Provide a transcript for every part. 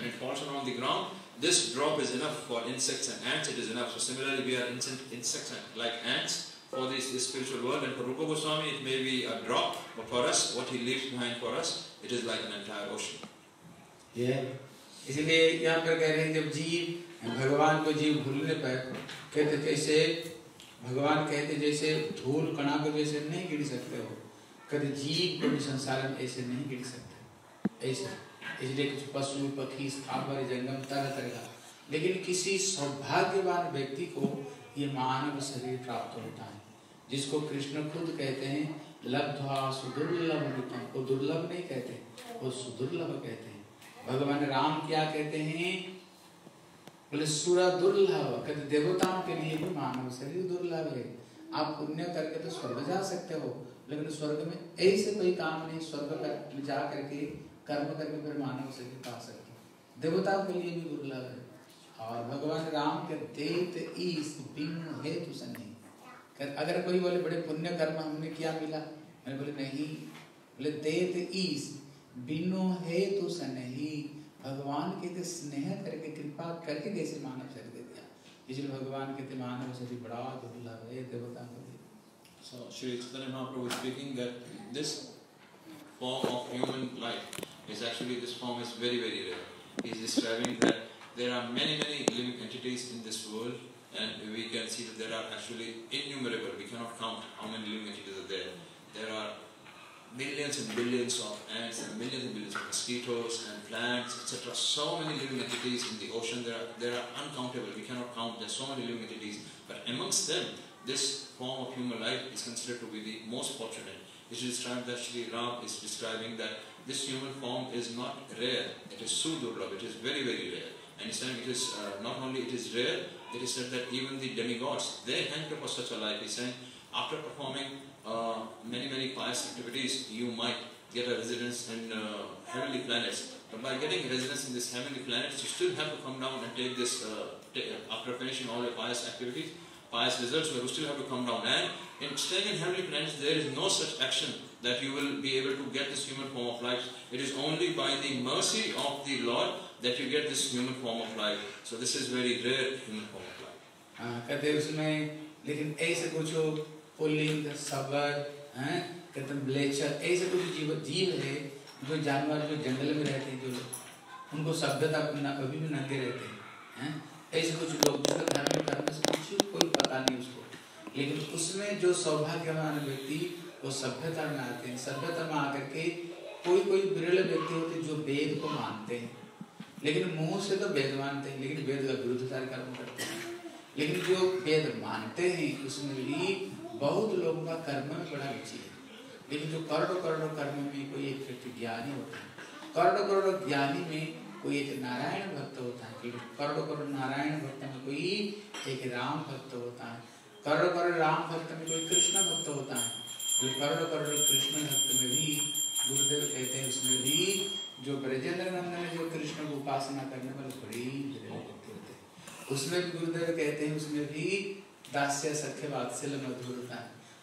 when it falls on the ground, this drop is enough for insects and ants, it is enough. So similarly, we are insects and like ants for this, this spiritual world, and for Rupa Goswami, it may be a drop, but for us, what he leaves behind for us, it is like an entire ocean. Yeah. हैं भगवान कहते जैसे धूल कणा को जैसे नहीं गिर सकते हो कहते जीव को भी संसार में ऐसे नहीं गिर सकते ऐसे इसलिए कुछ पशु, पक्षी, स्थावर, जंगम तरह तरह का। लेकिन किसी सौभाग्यवान व्यक्ति को ये मानव शरीर प्राप्त होता है, जिसको कृष्ण खुद कहते हैं लब्ध्वा सुदुर्लभ रूपम वो दुर्लभ नहीं कहते, वो सुदुर्लभ कहते हैं। भगवान राम क्या कहते हैं? बोले, सुरा दुर्लभ। कहते, देवताओं के लिए भी मानव शरीर दुर्लभ है। आप पुण्य करके तो स्वर्ग जा सकते हो, लेकिन स्वर्ग में ऐसे कोई काम नहीं, स्वर्ग जा करके कर्म करके फिर मानव शरीर पा सकते देवताओं के लिए भी दुर्लभ है। और भगवान राम के देत ईस बिन हेतु सनी अगर कोई बोले, बड़े पुण्य कर्म हमने किया मिला। मैंने बोले, नहीं। बोले, देत ईस बिनो हेतु सनही भगवान के स्नेह करके, कृपा करके कैसे मानव शरीर दे दिया। इसलिए भगवान के मानव शरीर बड़ा दुर्लभ है, देवता को So Sri Chaitanya Mahaprabhu is speaking that this form of human life is actually this form is very very rare. He's describing that there are many many living entities in this world and we can see that there are actually innumerable, we cannot count how many living entities are there. There are millions and billions of ants and millions and billions of mosquitoes and plants, etc. So many living entities in the ocean, there are, there are uncountable, we cannot count, there are so many living entities. But amongst them, this form of human life is considered to be the most fortunate. It is described that Sri Ram is describing that this human form is not rare, it is sudurlabh, it is very, very rare. And saying it is uh, not only it is rare, it is said that even the demigods, they hanker for such a life. He's saying after performing uh, many, many pious activities, you might get a residence in uh, heavenly planets. But by getting residence in these heavenly planets, you still have to come down and take this, uh, after finishing all your pious activities, pious results, you still have to come down. And in staying in heavenly planets, there is no such action that you will be able to get this human form of life. It is only by the mercy of the Lord that you get this human form of life. So this is very rare human form of life. कहते उसमें लेकिन ऐसे कुछ pulling सबर हैं कहते ब्लेचर ऐसे कुछ जीव जीव है जो जानवर जो जंगल में रहते हैं जो लोग उनको सभ्यता अभी भी नंगे रहते हैं ऐसे कुछ लोग जो धर्म कर्म से कुछ कोई पता नहीं उसको लेकिन उसमें जो सौभाग्यवान व्यक्ति वो सभ्यता में आते हैं। सभ्यता में आकर के कोई कोई विरल व्यक्ति होते जो वेद को मानते हैं। लेकिन मुँह से तो वेद मानते हैं, लेकिन वेद का विरुद्धता कर्म करते हैं। लेकिन जो वेद मानते हैं, उसमें भी बहुत लोगों का कर्म में बड़ा रुचि है। लेकिन जो करोड़ों करोड़ों कर्म में कोई एक व्यक्ति ज्ञानी होता है, करोड़ों करोड़ों ज्ञानी में कोई एक नारायण भक्त होता है करोड़ों करोड़ नारायण भक्त में कोई एक राम भक्त होता है। करोड़ों करोड़ राम भक्त में कोई कृष्ण भक्त होता है। करोड़ों करोड़ कृष्ण भक्त में भी गुरुदेव कहते हैं, उसमें भी जो ब्रजेंद्र नंदन जो कृष्ण को उपासना करने वाले बड़ी होते हैं। उसमें भी गुरुदेव कहते हैं, उसमें भी दास्य सख्य वात्सल्य मधुरता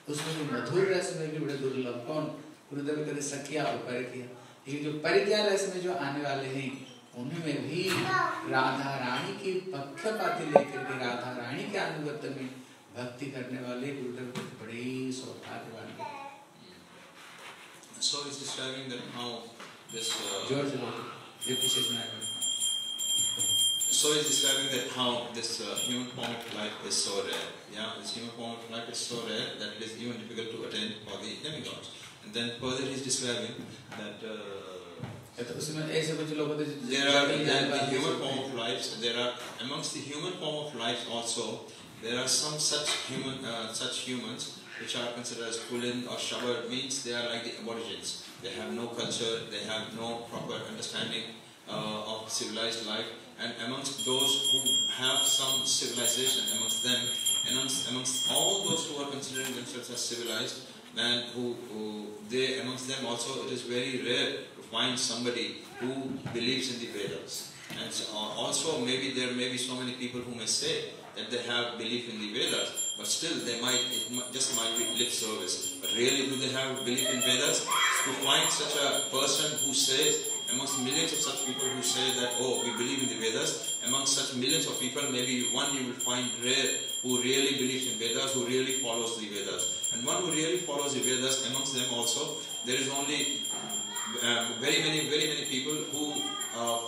उसमें भी मधुर रस में भी बड़े दुर्लभ कौन? गुरुदेव कहते सखिया और परिकिया लेकिन जो परिज्ञा रस में जो आने वाले हैं, उनमें भी राधा रानी की पक्षपाती लेकर के, राधा रानी के अनुगत में भक्ति करने वाले गुरुदेव बड़े सौभाग्यवान So he's describing that how this. Uh, George So he's describing that how this uh, human form of life is so rare. Yeah, this human form of life is so rare that it is even difficult to attain for the demigods. And then further he's describing that. Uh, there are in the human form of life. There are amongst the human form of life also. There are some such human, uh, such humans which are considered as Kulin or Shabar means they are like the aborigines. They have no culture, they have no proper understanding uh, of civilized life. And amongst those who have some civilization amongst them, amongst, amongst all those who are considering themselves as civilized, then who, who they amongst them also it is very rare to find somebody who believes in the Vedas. And so uh, also maybe there may be so many people who may say that they have belief in the Vedas, but still, they might, it just might be lip service. But really, do they have belief in Vedas? To find such a person who says amongst millions of such people who say that, oh, we believe in the Vedas, amongst such millions of people, maybe one you will find rare who really believes in Vedas, who really follows the Vedas. And one who really follows the Vedas, amongst them also, there is only uh, very many, very many people who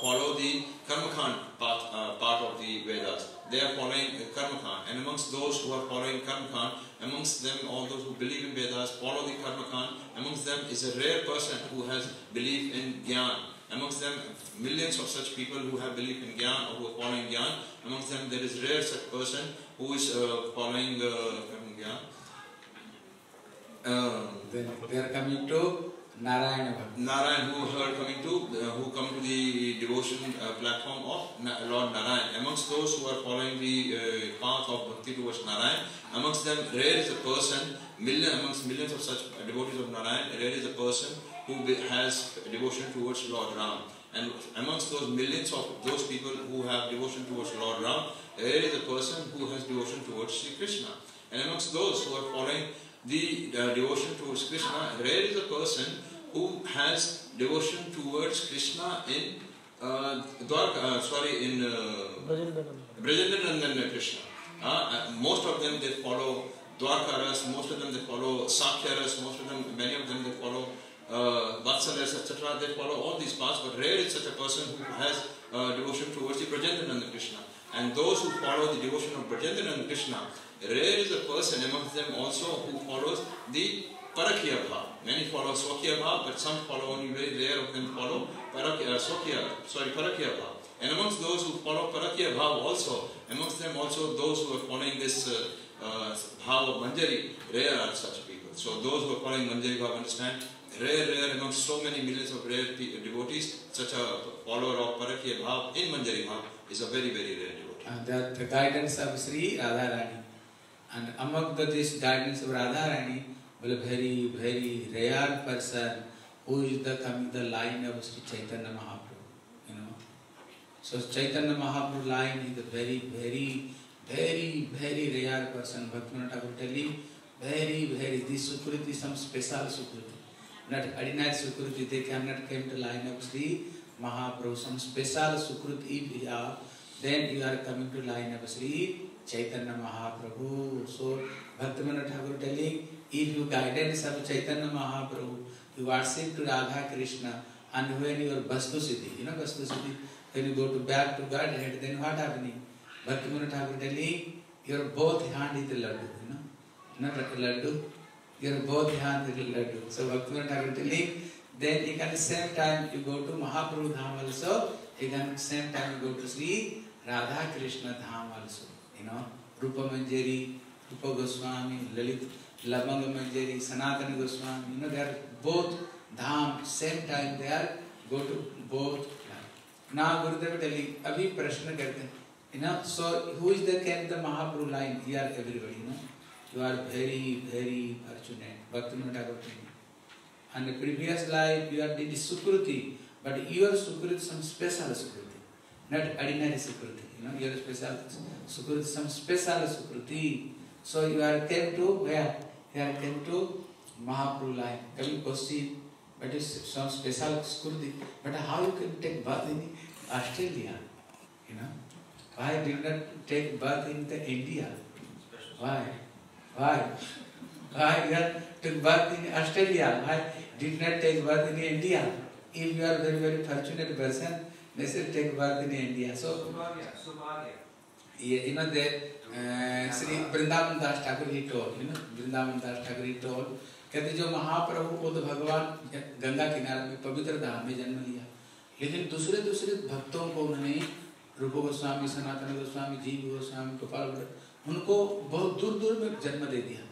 follow the Karmakand part, uh, part of the Vedas. They are following Karmakand. And amongst those who are following Karmakand, amongst them all those who believe in Vedas, follow the Karmakand, amongst them is a rare person who has belief in Gyan. Amongst them, millions of such people who have belief in Gyan or who are following Gyan. Amongst them, there is rare such person who is uh, following uh, Gyan. Um, then they are coming to Narayana Bhakti. Narayan, who are coming to, uh, who come to the devotion uh, platform of Na- Lord Narayan. Amongst those who are following the uh, path of bhakti towards Narayan, amongst them, rare is a person, million amongst millions of such devotees of Narayan, rare is a person who has devotion towards Lord Ram. And amongst those millions of those people who have devotion towards Lord Ram, rare is a person who has devotion towards Sri Krishna. And amongst those who are following the uh, devotion towards Krishna, rare is a person who has devotion towards Krishna in uh, Dwarka, uh, sorry, in uh, Brajendranandan Krishna. Uh, uh, most of them they follow Dwarka Ras, most of them they follow Sakya Ras, most of them, many of them they follow uh, Vatsalas, etc. They follow all these paths, but rare is such a person who has uh, devotion towards the Brajendranandan Krishna. And those who follow the devotion of Brajendranandan Krishna, rare is a person amongst them also who follows the Parakya Bhav. Many follow Swakya Bhav, but some follow only very rare of them follow Parakya, uh, Swakya, sorry, Parakya Bhav. And amongst those who follow Parakya Bhav also, amongst them also those who are following this uh, uh, Bhav of Manjari, rare are such people. So those who are following Manjari Bhav understand, rare, rare amongst so many millions of rare devotees, such a follower of Parakya Bhav in Manjari Bhav is a very, very rare devotee. And that the guidance of Sri Radharani. And among the, this guidance of Radharani, well, very, very rare person who is the coming the line of Sri Chaitanya Mahaprabhu, you know. So Chaitanya Mahaprabhu line is a very, very, very, very rare person. Bhaktivinoda Thakur telling, very, very, this Sukriti is some special Sukriti. Not ordinary Sukriti, they cannot come to line of Sri Mahaprabhu, some special Sukriti if you have, then you are coming to line of Sri Chaitanya Mahaprabhu. So Bhaktivinoda Thakur telling, if you guidance of Chaitanya Mahaprabhu, you worship to Radha Krishna, and when you are Vastu Siddhi, you know Vastu Siddhi, when you go to back to Godhead, then what happening? Bhaktivinoda Thakur telling, your both hand is the laddu, you know, not like laddu, your both hand is the laddu. So Bhaktivinoda Thakur telling, then you can same time you go to Mahaprabhu Dham also, you can same time you go to Sri Radha Krishna Dham also, you know, Rupa Manjari, Rupa Goswami, Lalit, Labanga Manjari, Sanatana Goswami, you know, they are both dham, same time they are go to both. Now Gurudev telling, abhi prashna karte you know, so who is the came the Mahaprabhu line? Here everybody, you know, you are very, very fortunate. Bhaktivinoda Thakur And the previous life you are did Sukruti, but your Sukruti some special Sukruti, not ordinary Sukruti. You know, your special Sukruti, some special Sukruti. So you are came to where? Are came to Mahaprabhu line. Coming question, but it's some special Sukruti. But how you can take birth in Australia? You know, why did not take birth in the India? Why? Why? Why you are took birth in Australia? Why did not take birth in India? If you are very, very fortunate person, they should take birth in India. So, you know, the uh, Sri Vrindavan Das Thakur he told, you know, Vrindavan told, कहते जो महाप्रभु को तो भगवान गंगा किनारे में पवित्र धाम में जन्म लिया लेकिन दूसरे दूसरे भक्तों को उन्होंने रूप गोस्वामी सनातन गोस्वामी जीव गोस्वामी गोपाल उनको बहुत दूर दूर में जन्म दे दिया।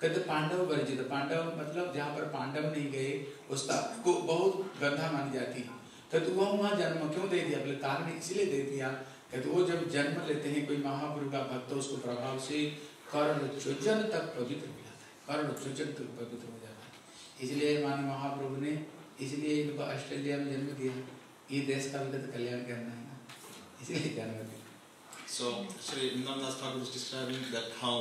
कहते पांडव वर्जित पांडव मतलब जहाँ पर पांडव नहीं गए उस को बहुत गंधा मानी जाती है। कहते वो वहाँ जन्म क्यों दे दिया? बोले कारण इसलिए दे दिया कहते वो जब जन्म लेते हैं कोई महापुरुष का भक्त उसको प्रभाव से कर्ण चुजन तक पवित्र हो जाता है कर्ण चुजन तक पवित्र हो जाता है इसलिए मानव महाप्रभु ने इसलिए इनको ऑस्ट्रेलिया में जन्म दिया ये देश का भी तो कल्याण करना है ना इसलिए जन्म दिया So Sri Vrindavan Thakur is describing that how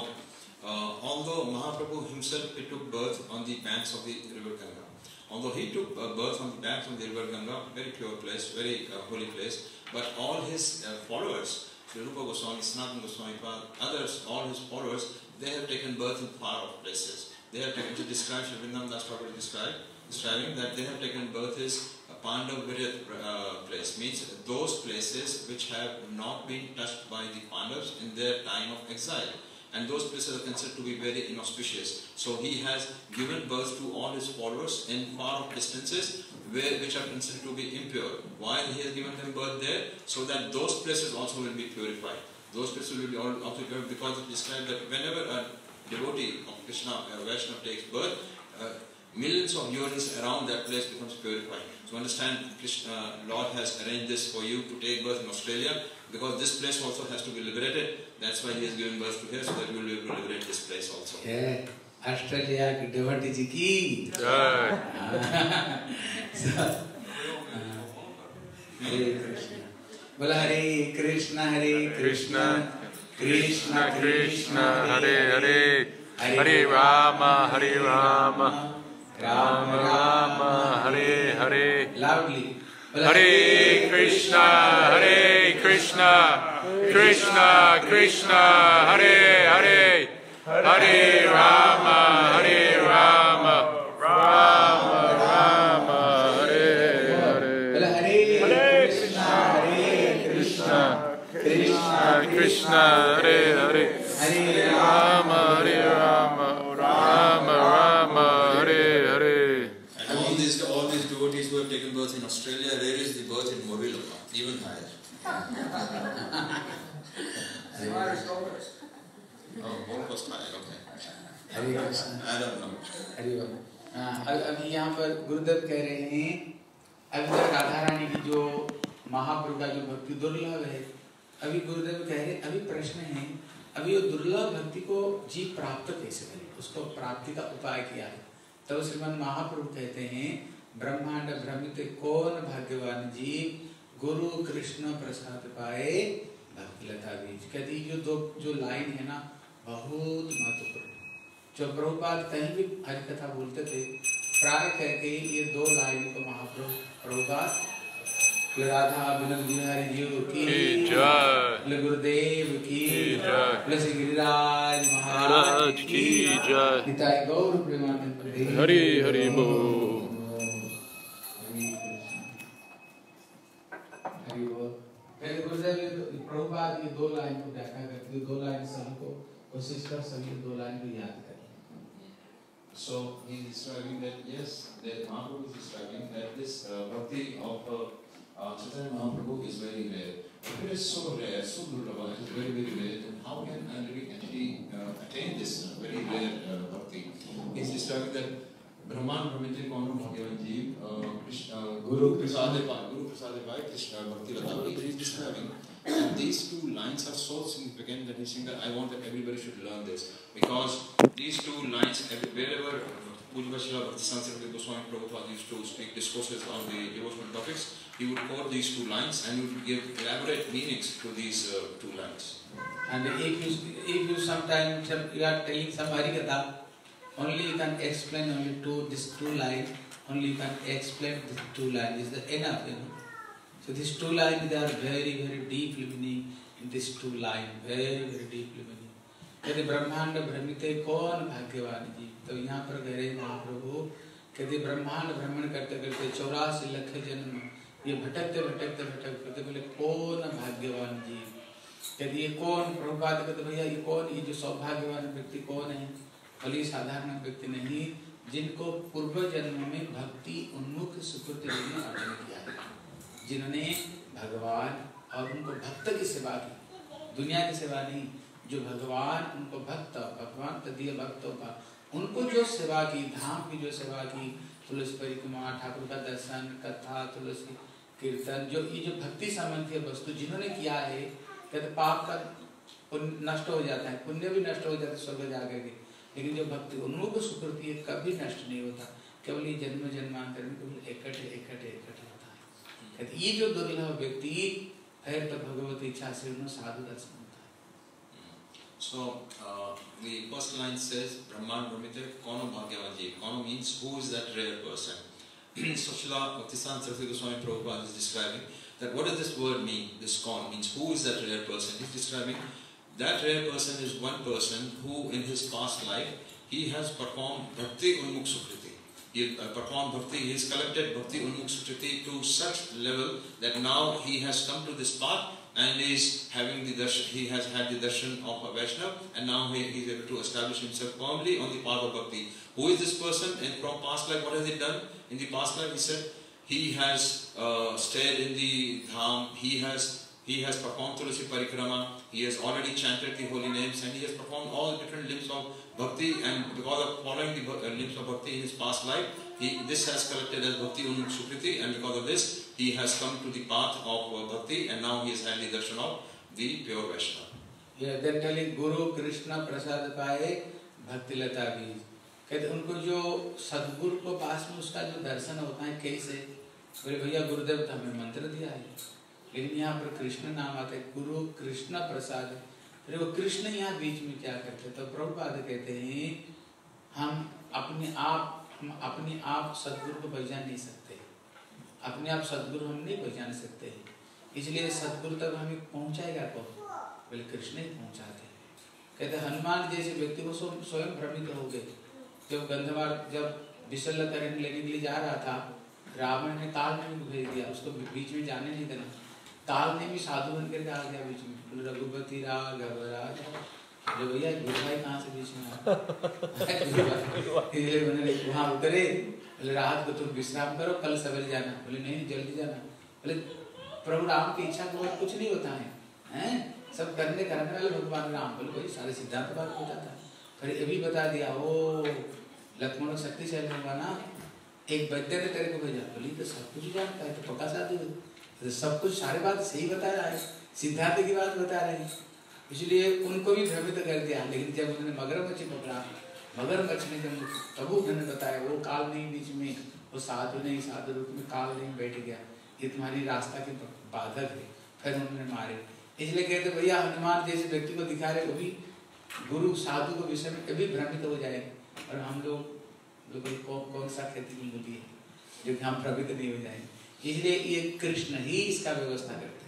uh, although Mahaprabhu himself he took birth on the banks of the river Ganga, Although he took uh, birth from the banks of the river Ganga, very pure place, very uh, holy place, but all his uh, followers, Rupa Goswami, Sanatana Goswami, others, all his followers, they have taken birth in far off places. They have taken to describe, Sri Das Thakur described, describing that they have taken birth is a Pandav uh, place, means those places which have not been touched by the Pandavas in their time of exile and those places are considered to be very inauspicious. So he has given birth to all his followers in far off distances where, which are considered to be impure. Why he has given them birth there? So that those places also will be purified. Those places will be also purified because it describes that whenever a devotee of Krishna, a Vaishnava takes birth, uh, millions of years around that place becomes purified. So understand, Krishna, uh, Lord has arranged this for you to take birth in Australia because this place also has to be liberated. That's why he has given birth to here, so that we will be able to liberate this place also. Yeah. Australia की devotee ji की हरे कृष्ण. बोला Hare Krishna Hare Krishna Krishna. Krishna Hare Hare. Hare Ram Hare Ram. Ram. Ram Hare Hare. Loudly Hare Krishna, Hare Krishna, Krishna Krishna, Hare Hare, Hare Rama, Hare okay. Hare Krishna अब अभी यहाँ पर गुरुदेव कह रहे हैं अभी तक राधा रानी की जो महाप्रभु का जो भक्ति दुर्लभ है अभी गुरुदेव कह रहे अभी प्रश्न है अभी वो दुर्लभ भक्ति को जीव प्राप्त कैसे करे? उसको प्राप्ति का उपाय किया है? तब तो श्रीमान महाप्रभु कहते हैं ब्रह्मांड भ्रमित कौन भाग्यवान जीव गुरु कृष्ण प्रसाद पाए भक्ति लता बीज। कहती जो दो जो लाइन है ना बहुत महत्वपूर्ण। जो प्रभुपाद कहीं भी हरि कथा बोलते थे प्राय करके ये दो लाइन को महाप्रभु प्रभुपाद राधा बिलन बिहारी जी की जय। गुरुदेव की जय। श्री गिरिराज महाराज की जय। निताय गौर प्रेमानंद हरि हरि हरि बोल। प्रभुपाद ये दो लाइन को व्याख्या करते दो लाइन सभी को कोशिश कर सभी दो लाइन को याद कर So he is describing that yes, that Mahaprabhu is describing that this uh, bhakti of uh, uh, Chaitanya Mahaprabhu is very rare. If it is so rare, so durlabha, it is very very rare, then how can a living entity uh, attain this uh, very rare uh, bhakti? He is describing that ब्रह्मांड भ्रमित कौन भगवान जी Guru प्रसाद Guru प्रसाद पाए कृष्ण भक्ति लता he is describing and these two lines are so significant that he's saying that I want that everybody should learn this because these two lines wherever Pujya Srila Bhakti Goswami Prabhupada used to speak discourses on the devotional topics he would quote these two lines and he would give elaborate meanings to these uh, two lines and if you if you sometimes you are telling somebody that only you can explain only two this two lines. Only you can explain these two lines. Is enough? You know? So these two lines they are very very meaning in these two lines. Very very deeply meaning. कहते ब्रह्मांड भ्रमित कौन भाग्यवान जी? तो यहाँ पर कह महाप्रभु, कहते ब्रह्मांड भ्रमण करते करते चौरासी लख जन्म, ये भटकते भटकते भटकते बोले, कौन भाग्यवान जी? कहते ये कौन? प्रभुपाद कहते, भैया, ये कौन? ये जो सौभाग्यवान व्यक्ति कौन है? फली साधारण व्यक्ति नहीं, जिनको पूर्व जन्म में भक्ति उन्मुख सुकृति ने अर्जन किया है। जिन्होंने भगवान और उनको भक्त की सेवा की। दुनिया की सेवा नहीं, जो भगवान उनको भक्त भगवान तदीय भक्तों का, उनको जो सेवा की, धाम की जो सेवा की, तुलसी परिक्रमा, ठाकुर का दर्शन, कथा, तुलसी कीर्तन, जो ये जो भक्ति संबंधी वस्तु जिन्होंने किया है, कहते पाप का नष्ट हो जाता है, पुण्य भी नष्ट हो जाता है स्वर्ग जाकर के। लेकिन जो भक्ति उन्मुख सुकृति है, कभी नष्ट नहीं होता। केवल ये जन्म जन्मांतर में केवल इकट्ठे इकट्ठे इकट्ठे So uh, the first line says Brahman Brahmita Kono Bhagyavanji Kono means who is that rare person? so Srila Bhaktisiddhanta Saraswati Goswami Prabhupada is describing that what does this word mean? This Kono means who is that rare person? He's describing that rare person is one person who in his past life he has performed Bhakti Unmukh he uh, performed bhakti, he has collected bhakti unmukh to such level that now he has come to this path and is having the darshan, he has had the darshan of a Vaishnava and now he, is able to establish himself firmly on the path of bhakti. Who is this person and from past life what has he done? In the past life he said he has uh, stayed in the dham, he has he has performed Tulasi Parikrama, he has already chanted the holy names and he has performed all different limbs of bhakti and because of following the uh, limbs of bhakti in his past life, he, this has collected as bhakti unmukh sukriti and because of this he has come to the path of uh, bhakti and now he has had the darshan of the pure Vaishnava. Yeah, then telling Guru Krishna Prasad पाए भक्ति लता बीज कहते उनको जो सदगुरु को पास में उसका जो दर्शन होता है कैसे बोले भैया गुरुदेव तो हमें मंत्र दिया है लेकिन यहाँ पर कृष्ण नाम आता है गुरु कृष्ण प्रसाद अरे वो कृष्ण यहाँ बीच में क्या करते तो प्रभुपाद कहते हैं, हम अपने आप, हम अपने आप सदगुरु को पहचान नहीं सकते। अपने आप सदगुरु हम नहीं पहचान सकते इसलिए सदगुरु तक हमें पहुंचाएगा कौन? बोले, कृष्ण ही पहुंचाते कहते, हनुमान जैसे व्यक्ति को स्वयं भ्रमित हो गए। जब गंधवार, जब विशल्य करने लेने के लिए जा रहा था, रावण ने काल में भेज दिया। उसको बीच में जाने नहीं देना। काल ने भी साधु बन करके आ गया बीच में। रघुपति राघव राज जो भैया गुरु भाई कहाँ से बीच में आए वहाँ उतरे, बोले रात को तुम विश्राम करो, कल सवेरे जाना। बोले, नहीं, जल्दी जाना। बोले, प्रभु राम की इच्छा के बाद कुछ नहीं होता है, हैं? सब करने करने वाले भगवान राम। बोले, भाई, सारे सिद्धांत बात होता था फिर ये भी बता दिया, ओ, लक्ष्मण, शक्तिशाली होगा ना एक वैद्य ने तेरे को भेजा। बोली तो सब कुछ जानता है तो पक्का साधु है। तो सब कुछ सारे बात सही बता रहा है सिद्धार्थ की बात बता रहे हैं। इसलिए उनको भी भ्रमित कर दिया। लेकिन जब उन्होंने मगरमच्छ पकड़ा मगरमच्छ ने जब तब उन्होंने बताया, वो काल नहीं बीच में, वो साधु नहीं, साधु रूप में काल नहीं बैठ गया। ये तुम्हारी रास्ता के बाधक है। फिर उन्होंने मारे। इसलिए कहते भैया, हनुमान जैसे व्यक्ति को दिखा रहे वो भी गुरु, साधु के विषय में कभी भ्रमित हो जाए और हम लोग कौन कौन सा खेती मूली है, जो कि हम भ्रमित नहीं हो जाए इसलिए ये कृष्ण ही इसका व्यवस्था करते हैं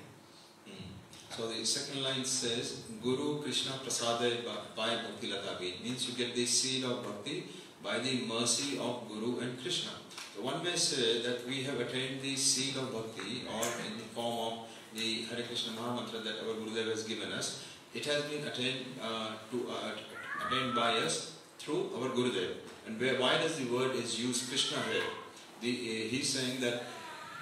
So the second line says, Guru Krishna Prasade by Bhakti Latabi. Means you get the seal of Bhakti by the mercy of Guru and Krishna. So one may say that we have attained the seal of Bhakti or in the form of the Hare Krishna Mahamantra that our Gurudev has given us. It has been attained, uh, to, uh, attained by us through our Gurudev. And where, why does the word is used Krishna here? The, uh, he's saying that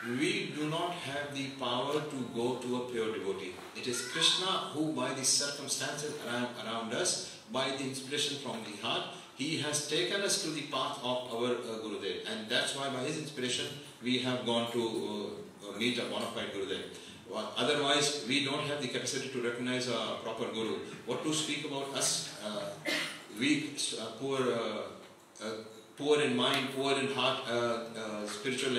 we do not have the power to go to a pure devotee. It is Krishna who, by the circumstances around, around us, by the inspiration from the heart, he has taken us to the path of our uh, Gurudev. And that's why, by his inspiration, we have gone to uh, meet a bona fide Gurudev. Otherwise, we don't have the capacity to recognize a proper Guru. What to speak about us, uh, weak, uh, poor, uh, uh, poor in mind, poor in heart, spiritual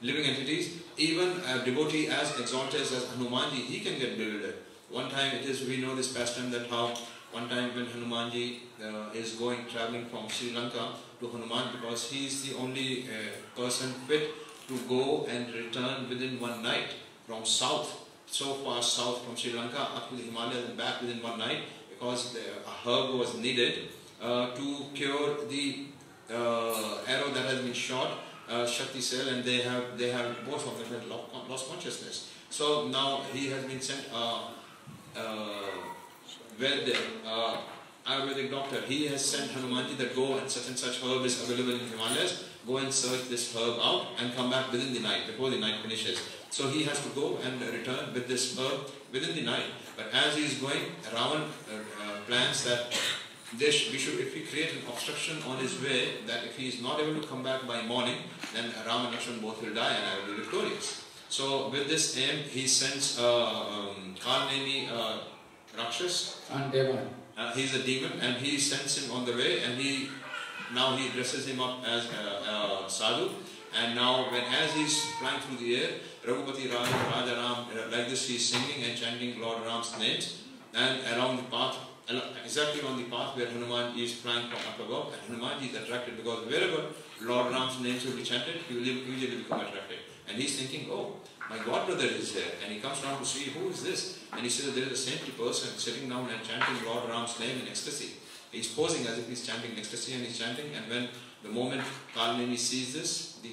living entities, even a devotee as exalted as Hanumanji, he can get bewildered. One time it is, we know this pastime that how one time when Hanumanji uh, is going, traveling from Sri Lanka to Hanuman because he is the only uh, person fit to go and return within one night from south, so far south from Sri Lanka up to the Himalayas and back within one night because the, a herb was needed uh, to cure the uh, arrow that has been shot uh, Shakti cell and they have they have both of them had lost consciousness. So now he has been sent uh, uh, uh, Ayurvedic doctor. He has sent Hanumanji that go and such and such herb is available in Himalayas. Go and search this herb out and come back within the night before the night finishes. So he has to go and return with this herb within the night. But as he is going, Ravan uh, uh, plans that this, we should, if we create an obstruction on his way, that if he is not able to come back by morning, then Ram and Lakshman both will die and I will be victorious. So with this aim, he sends uh, um, Kalnemi uh, Rakshas. And Devan. Uh, he's a demon and he sends him on the way and he now he dresses him up as sadhu and now when as he's flying through the air, Raghupati Raja, Raja Ram, like this he's singing and chanting Lord Ram's names and along the path exactly on the path where Hanuman is flying from up above, and Hanuman is attracted because wherever Lord Ram's name will be chanted, he will immediately become attracted. And he's thinking, oh, my god brother is there. And he comes down to see, who is this? And he says, there is a saintly person sitting down and chanting Lord Ram's name in ecstasy. He's posing as if he's chanting in ecstasy and he's chanting. And when the moment Kalnemi sees this, the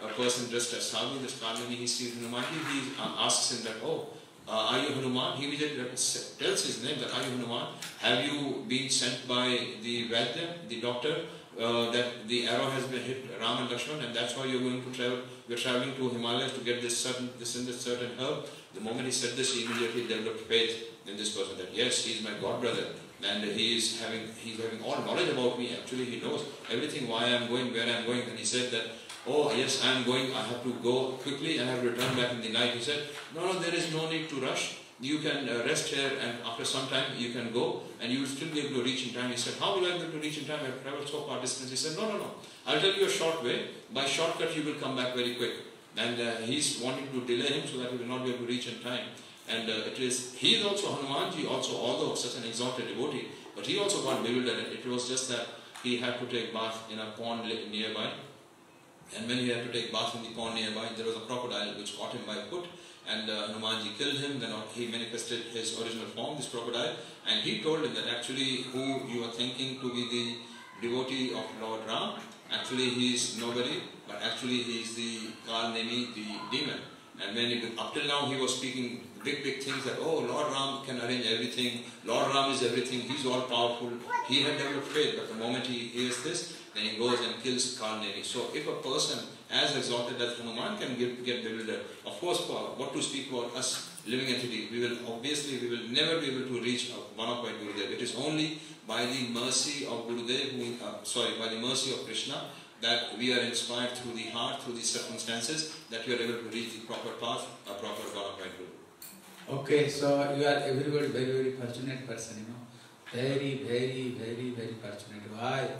a person dressed as Sadhu, this Kalnemi, he sees Hanumanji, he asks him that, oh, uh, are you Hanuman? He tells his name that, are you Hanuman? Have you been sent by the Vaidya, the doctor, uh, that the arrow has been hit Ram and Lakshman and that's why you're going to travel, you're traveling to Himalayas to get this certain, this and this certain herb. The moment he said this, he immediately developed faith in this person that yes, he's my god brother and he is having, he's having all knowledge about me. Actually, he knows everything, why I'm going, where I'm going. And he said that, oh yes, I'm going, I have to go quickly I have to return back in the night. He said, no, no, there is no need to rush you can uh, rest here and after some time you can go and you will still be able to reach in time. He said, how will I be able to reach in time? I've traveled so far distance. He said, no, no, no. I'll tell you a short way. By shortcut you will come back very quick. And uh, he's wanting to delay him so that he will not be able to reach in time. And uh, it is, he is also Hanumanji, also although such an exalted devotee, but he also got bewildered. It was just that he had to take bath in a pond nearby. And when he had to take bath in the pond nearby, there was a crocodile which caught him by foot. And uh, Hanumanji killed him, then he manifested his original form, this crocodile, and he told him that actually who you are thinking to be the devotee of Lord Ram, actually he is nobody, but actually he is the Kal Nemi, the demon. And when up till now he was speaking big, big things that, oh, Lord Ram can arrange everything, Lord Ram is everything, he's all powerful. He had developed faith, but the moment he hears this, then he goes and kills Kal Nemi. So if a person as exalted as Hanuman can get, get bewildered. Of course, for what to speak about us living entities, we will obviously we will never be able to reach a one of our Gurudev. It is only by the mercy of Gurudev, who, uh, sorry, by the mercy of Krishna, that we are inspired through the heart, through the circumstances, that we are able to reach the proper path, a proper fide Guru. Okay, so you are everybody very, very fortunate person, you know. Very, very, very, very fortunate. Why?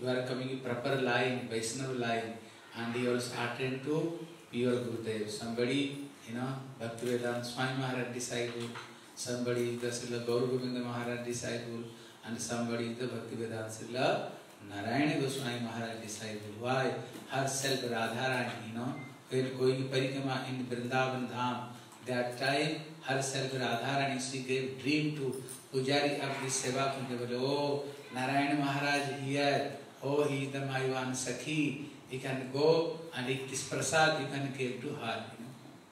You are coming in proper line, Vaishnava line and he also attend to pure Gurudev. Somebody, you know, Bhaktivedanta Swami Maharaj disciple, somebody is the Srila Gaur Maharaj disciple, and somebody is the Bhaktivedanta Srila Narayana Goswami Maharaj disciple. Why? Herself Radharani, you know, when going Parikrama in Vrindavan Dham, that time herself Radharani, she gave dream to Pujari of this Seva Kunja, oh, Narayana Maharaj here, oh, he is the Mayuan Sakhi, he can go and eat this prasad, you can give to her. You know.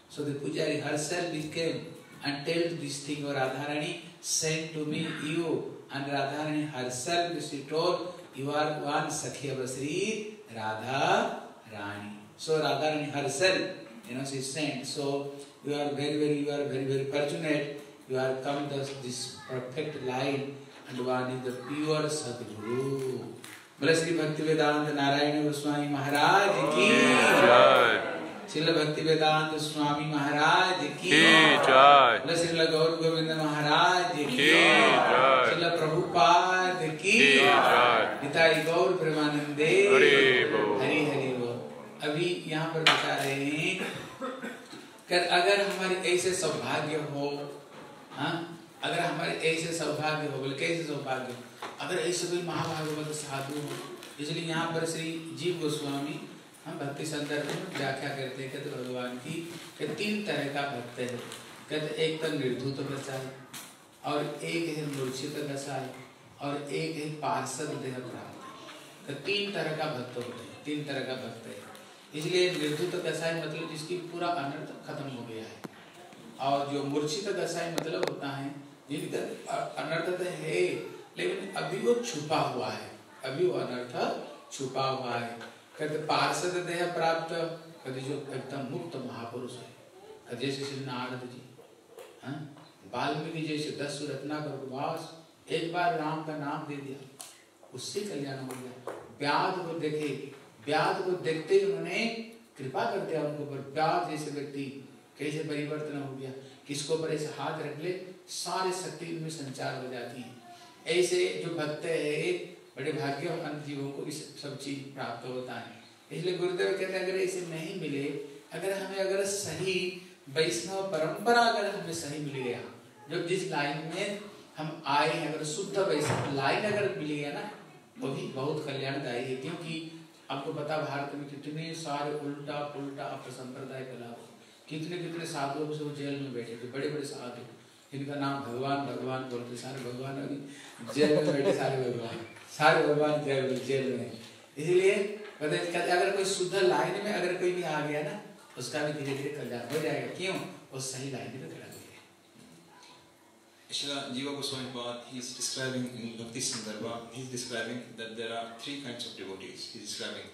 So the pujari herself came and told this thing, or Radharani sent to me you, and Radharani herself, she told, you are one Sakhi of Sri Radha Rani. So Radharani herself, you know, she sent. So you are very, very, you are very, very fortunate. You are come to this perfect line, and one is the pure Sadguru. बोले श्री भक्ति वेदांत नारायण गोस्वामी महाराज की श्रील भक्ति वेदांत स्वामी महाराज की बोले श्रील गौर गोविंद महाराज की श्रील प्रभुपाद की पिता गौर प्रेमानंदे हरि हरि वो अभी यहाँ पर बता रहे हैं कि अगर हमारे ऐसे सौभाग्य हो हाँ अगर हमारे ऐसे सौभाग्य हो बोले कैसे सौभाग्य हो? अगर ऐसे कोई महाभागवत साधु हो इसलिए यहाँ पर श्री जीव गोस्वामी, हम भक्ति संदर्भ में व्याख्या करते हैं, कहते भगवान की तीन तरह का भक्त है। कहते एक तो निर्धुत दशाई और एक है मूर्छित दशाई और एक है पार्षद देह प्राप्त तो तीन तरह का भक्त होते हैं, तीन तरह का भक्त है। इसलिए निर्धुत दशाई मतलब जिसकी पूरा अनर्थ खत्म हो गया है। और जो मूर्छित दशाई मतलब होता है, जिनका अनर्थ है लेकिन अभी वो छुपा हुआ है। अभी वो अनर्थ छुपा हुआ है। कहते पार्षद देह प्राप्त। कहते जो एकदम मुक्त महापुरुष है। कहते जैसे नारद जी हाँ? वाल्मीकि जैसे दस रत्नाकर वास एक बार राम का नाम दे दिया। उससे कल्याण हो गया। व्याध को देखे, व्याध को देखते ही उन्होंने कृपा कर दिया उनके ऊपर। व्याध जैसे व्यक्ति कैसे परिवर्तन हो गया? किसको ऊपर ऐसे हाथ रख ले? सारे शक्ति उनमें संचार हो जाती है। ऐसे जो भक्त है बड़े भाग्यवान जीवों को इस सब चीज़ प्राप्त होता है। इसलिए गुरुदेव कहते हैं, अगर ऐसे नहीं मिले, अगर हमें अगर सही वैष्णव परंपरा अगर हमें सही मिल गया जो जिस लाइन में हम आए हैं, अगर शुद्ध वैसे लाइन अगर मिल गया ना, वो भी बहुत कल्याणदायी है, क्योंकि आपको पता भारत में कितने सारे उल्टा पुल्टा अपसंप्रदाय फैला कितने कितने साधुओं से वो जेल में बैठे थे बड़े बड़े साधु। इनका नाम भगवान भगवान बोलते सारे भगवान अभी जेल में बैठे सारे भगवान सारे भगवान जेल जेल में इसलिए अगर कोई शुद्ध लाइन में अगर कोई भी आ गया ना उसका भी धीरे धीरे कल्याण हो जाएगा क्यों वो सही लाइन में खड़ा हो गया Srila Jiva Goswami Pad, he is describing in Bhakti Sandarbha, he is describing that there are three kinds of devotees. He is describing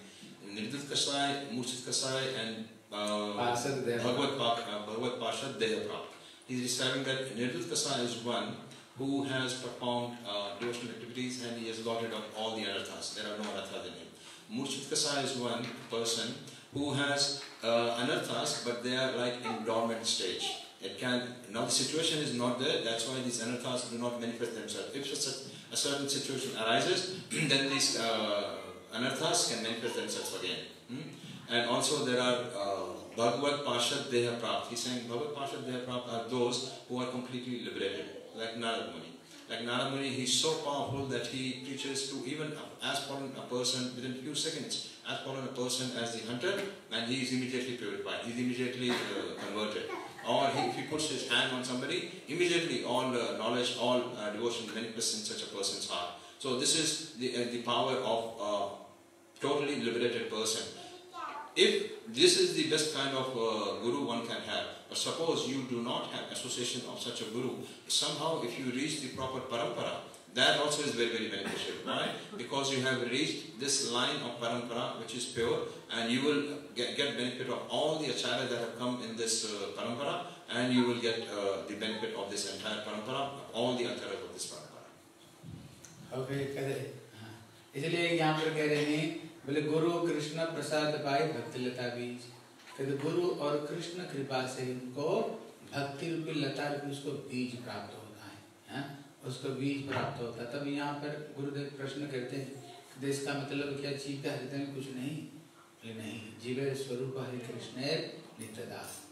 Nirdut Kasai, Murchit Kasai and uh, Bhagavad, uh, Bhagavad Pashad Dehaprap. He is describing that Nirdut Kasai is one who has performed uh, devotional activities and he has rid of all the anarthas. There are no anarthas in him. Murchit Kasai is one person who has uh, anarthas but they are like in dormant stage. It can now the situation is not there. That's why these anarthas do not manifest themselves. If a, a certain situation arises, then these uh, anarthas can manifest themselves again. Hmm? And also there are uh, Bhagavad Pashad Deha Prapt. He's saying Bhagavad Pashad Deha Prapt are those who are completely liberated, like Narad Muni. Like Narad Muni, he's so powerful that he preaches to even as fallen a person within a few seconds, as fallen a person as the hunter, and he is immediately purified. He's immediately uh, converted. Or he, if he puts his hand on somebody, immediately all uh, knowledge, all uh, devotion manifests in such a person's heart. So this is the, uh, the power of a totally liberated person If this is the best kind of uh, guru one can have, but suppose you do not have association of such a guru, somehow if you reach the proper parampara, that also is very, very beneficial. Why? Because you have reached this line of parampara which is pure and you will get, get benefit of all the acharyas that have come in this uh, parampara and you will get uh, the benefit of this entire parampara, all the acharyas of this parampara. Okay, इसलिए यहाँ पर कह रहे हैं बोले, गुरु कृष्ण प्रसाद पाए भक्ति लता बीज। कहते गुरु और कृष्ण कृपा से उनको भक्ति रूपी लता रूपी उसको बीज प्राप्त होता है, हा? उसको बीज प्राप्त होता है। तब यहाँ पर गुरुदेव प्रश्न करते हैं देश का मतलब क्या? जीव का हृदय में कुछ नहीं? बोले, नहीं, जीव स्वरूप हरे कृष्ण नित्य दास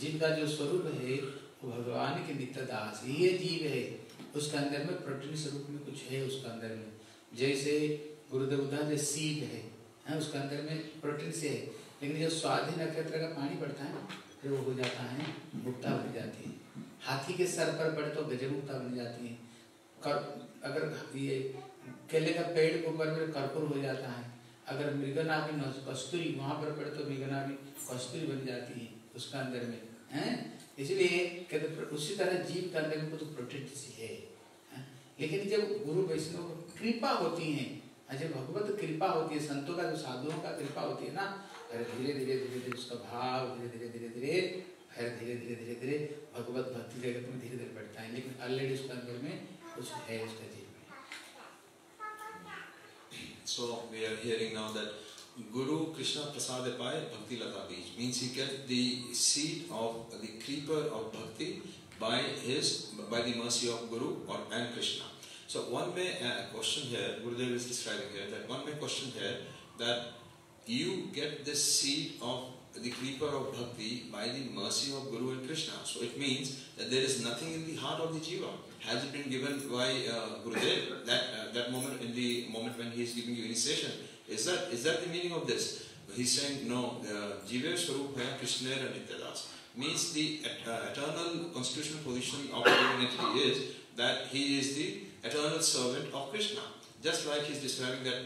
जीव का जो स्वरूप है, वो भगवान के नित्य दास ये जीव है। उसके अंदर में प्रोटीन स्वरूप में कुछ है, उसके अंदर में। जैसे गुरुदेव उदाहरण सीड है। है, उसके अंदर में प्रोटीन से है लेकिन जब स्वाधीन नक्षत्र का पानी पड़ता है, फिर वो हो जाता है, मुक्ता बन जाती है। हाथी के सर पर पड़े तो गजमुक्ता बन जाती है। कर, अगर ये केले का पेड़ के ऊपर कर्पूर हो जाता है, अगर मृगना भी कस्तूरी वहाँ पर पड़े तो मृगना भी कस्तूरी बन जाती है, उसका अंदर में, है? इसलिए कहते उसी तरह जीव के अंदर में कुछ प्रोटीन सी है लेकिन जब गुरु वैष्णव कृपा होती है जब भगवत कृपा होती है संतों का जो साधुओं का कृपा होती है ना फिर धीरे धीरे धीरे धीरे उसका भाव धीरे धीरे धीरे धीरे फिर धीरे धीरे धीरे धीरे भगवत भक्ति जगत में धीरे धीरे बढ़ता है लेकिन ऑलरेडी उसके अंदर में कुछ है उसका जीवन So we are hearing now that Guru Krishna Prasad Pai Bhakti Lata Bij means he get the seed of the creeper of bhakti by his by the mercy of Guru or and Krishna. So one may uh, question here, Gurudev is describing here, that one may question here that you get the seed of the creeper of bhakti by the mercy of Guru and Krishna. So it means that there is nothing in the heart of the jiva. Has it been given by uh, Gurudev that uh, that moment in the moment when he is giving you initiation? Is that is that the meaning of this? He's saying no. Jiva swarup hai Krishna and Nityadas means the uh, eternal constitutional position of the entity is that he is the eternal servant of Krishna. Just like he's describing that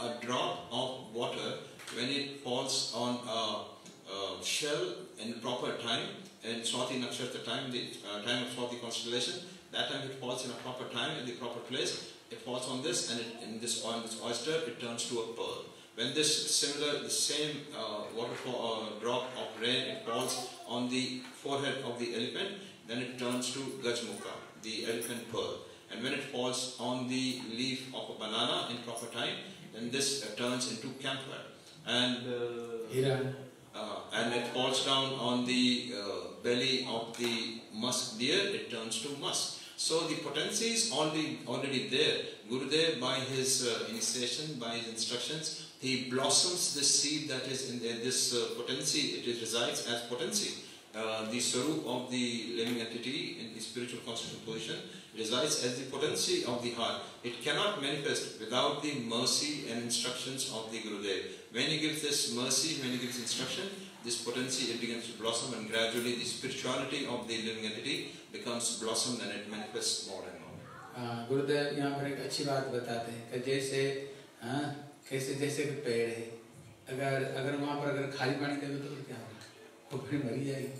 a drop of water, when it falls on a, a shell in proper time, in Swati Nakshatra time, the uh, time of Swati constellation, that time it falls in a proper time, in the proper place, it falls on this, and it, in this on this oyster, it turns to a pearl. When this similar, the same uh, waterfall uh, drop of rain, it falls on the forehead of the elephant, then it turns to Gajmukta, the elephant pearl. And when it falls on the leaf of a banana in proper time, then this uh, turns into camphor. And uh, uh, and it falls down on the uh, belly of the musk deer, it turns to musk. So the potency is already already there. Gurudev, by his uh, initiation, by his instructions, he blossoms this seed that is in there, this potency. It resides as potency. the swarup of the living entity in the spiritual constitutional position, resides as the potency of the heart. It cannot manifest without the mercy and instructions of the Gurudev. When he gives this mercy, when he gives instruction, this potency it begins to blossom and gradually the spirituality of the living entity becomes blossomed and it manifests more and more. हाँ, गुरुदेव यहाँ पर एक अच्छी बात बताते हैं कि जैसे हाँ कैसे जैसे कि पेड़ है अगर अगर वहाँ पर अगर खाली पानी देगा तो क्या होगा वो फिर मरी जाएगी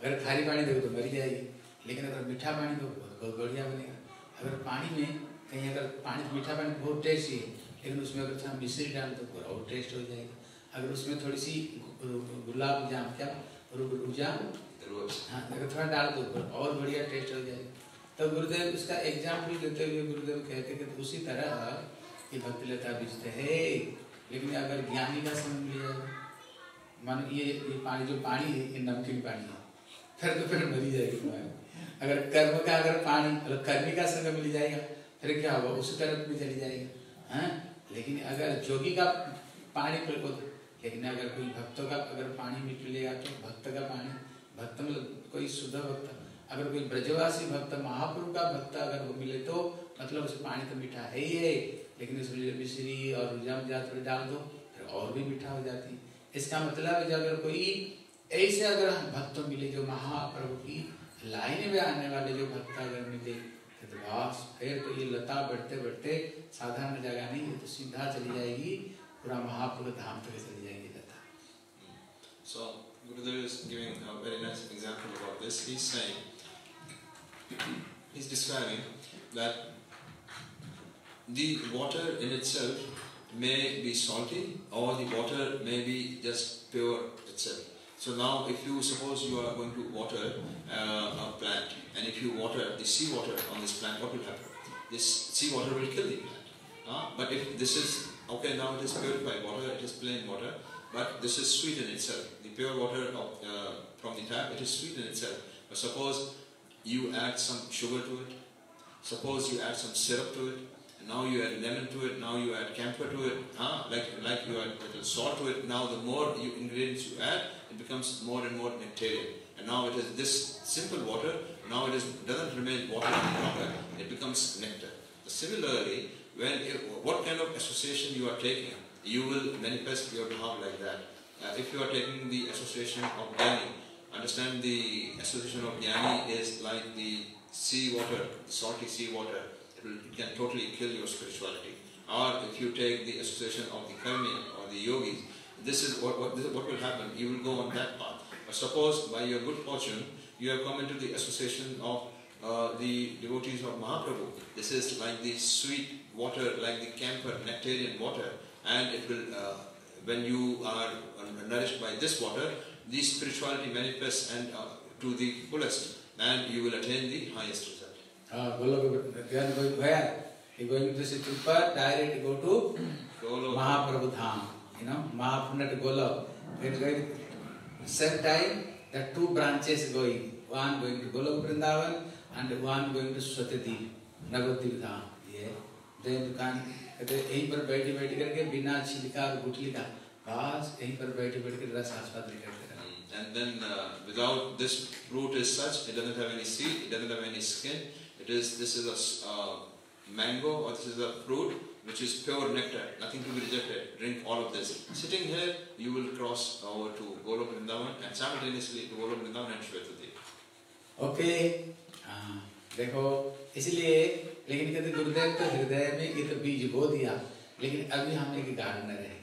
अगर खाली पानी देगा तो मरी जाएगी लेकिन अगर मीठा पानी दो तो बहुत बढ़िया बनेगा। अगर पानी में कहीं अगर पानी मीठा पानी बहुत टेस्टी है लेकिन उसमें अगर थोड़ा मिश्री डाल तो और टेस्ट हो जाएगा। अगर उसमें थोड़ी सी गुलाब जाम, क्या? रुजाम हाँ अगर थोड़ा डाल दो तो और बढ़िया टेस्ट हो जाएगा। तो गुरुदेव उसका एग्ज़ाम्पल देते हुए गुरुदेव कहते कि उसी तरह ये भक्ति लता बीजते है। लेकिन अगर ज्ञानी का समझ लिया मान ये ये पानी, जो पानी है, ये नमकीन पानी है, फिर तो फिर मरी जाएगी अगर कर्म का, अगर पानी, अगर कर्मी का संग मिल जाएगा, फिर क्या होगा? उस तरफ़ भी चली जाएगी। हाँ? लेकिन अगर जोगी का पानी फिर लेकिन अगर कोई भक्तों का, अगर पानी मिलेगा तो भक्त का पानी, भक्त मतलब कोई शुद्ध भक्त। अगर कोई ब्रजवासी भक्त महाप्रभु का भक्त अगर वो मिले तो मतलब उसे पानी तो मीठा है ही है। लेकिन उसमें मिश्री और रुझान थोड़ी डाल दो, फिर और भी मीठा हो जाती। इसका मतलब है अगर कोई, ऐसे अगर भक्त मिले जो महाप्रभु की लाइन में आने वाले जो भक्त अगर मिले तो फिर तो ये लता बढ़ते बढ़ते साधारण जगह नहीं है तो सीधा चली जाएगी पूरा महाप्रभु धाम तक चली जाएगी लता So Gurudev is giving a very nice example about this. He's saying he's describing that the water in itself may be salty or the water may be just pure itself. So now if you suppose you are going to water uh, a plant and if you water the seawater on this plant, what will happen? This seawater will kill the plant. Uh, but if this is, okay now it is purified water, it is plain water, but this is sweet in itself. The pure water of, uh, from the tap, it is sweet in itself. But suppose you add some sugar to it. Suppose you add some syrup to it. Now you add lemon to it. Now you add camphor to it. Huh? Like like you add salt to it. Now the more you ingredients you add, it becomes more and more nectarian. And now it is this simple water. Now it is doesn't remain water any longer. It becomes nectar. Similarly, when what kind of association you are taking, you will manifest your behalf like that. Uh, if you are taking the association of jnani, understand the association of jnani is like the sea water, the salty sea water. It, will, it can totally kill your spirituality. Or if you take the association of the karmi or the yogis, this is what, what, this what will happen. You will go on that path. But suppose by your good fortune, you have come into the association of uh, the devotees of Mahaprabhu. This is like the sweet water, like the camphor, nectarian water. And it will, uh, when you are nourished by this water, the spirituality manifests and uh, to the fullest, and you will attain the highest result. Uh, Golok, they are going where? He going to Situpa, direct go to. Mahaprabhu Dham. You know, Mahaprabhu to Golok. Then going same time, the two branches going. One going to Golok Vrindavan and one going to Swatidip, Navadip Dham. Yeah. Then दुकान कहते यहीं पर बैठी बैठी करके बिना छिलका और गुठली का बस यहीं पर बैठी बैठ के रस आस्वादन करते and then uh, without this fruit is such, it doesn't have any seed, it doesn't have any skin. It is this is a uh, mango or this is a fruit which is pure nectar, nothing to be rejected. Drink all of this. Sitting here, you will cross over to Golok Vrindavan and simultaneously to Golok Vrindavan and Shwetadev. Okay. हाँ देखो इसलिए लेकिन कहते गुरुदेव तो हृदय में ये तो बीज बो दिया लेकिन अभी हम एक गार्डनर है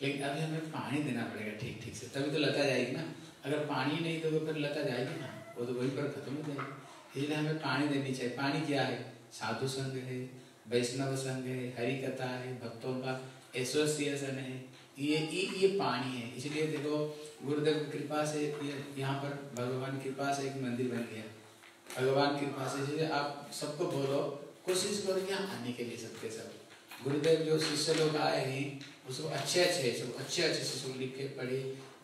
लेकिन अभी हमें पानी देना पड़ेगा ठीक ठीक से तभी तो लता जाएगी ना अगर पानी नहीं दोगे फिर लता जाएगी ना वो तो वहीं पर खत्म हो जाएगी इसलिए हमें पानी देनी चाहिए पानी क्या है साधु संघ है वैष्णव संघ है हरि कथा है, भक्तों का एसोसिएशन है, ये ये पानी है। इसलिए देखो, गुरुदेव की कृपा से यहाँ पर भगवान कृपा से एक मंदिर बन गया। भगवान कृपा से, इसलिए आप सबको बोलो, कोशिश करो यहाँ आने के लिए सबके सब। गुरुदेव जो शिष्य लोग आए हैं, उसको अच्छे अच्छे, सब अच्छे अच्छे सब लिख के पढ़े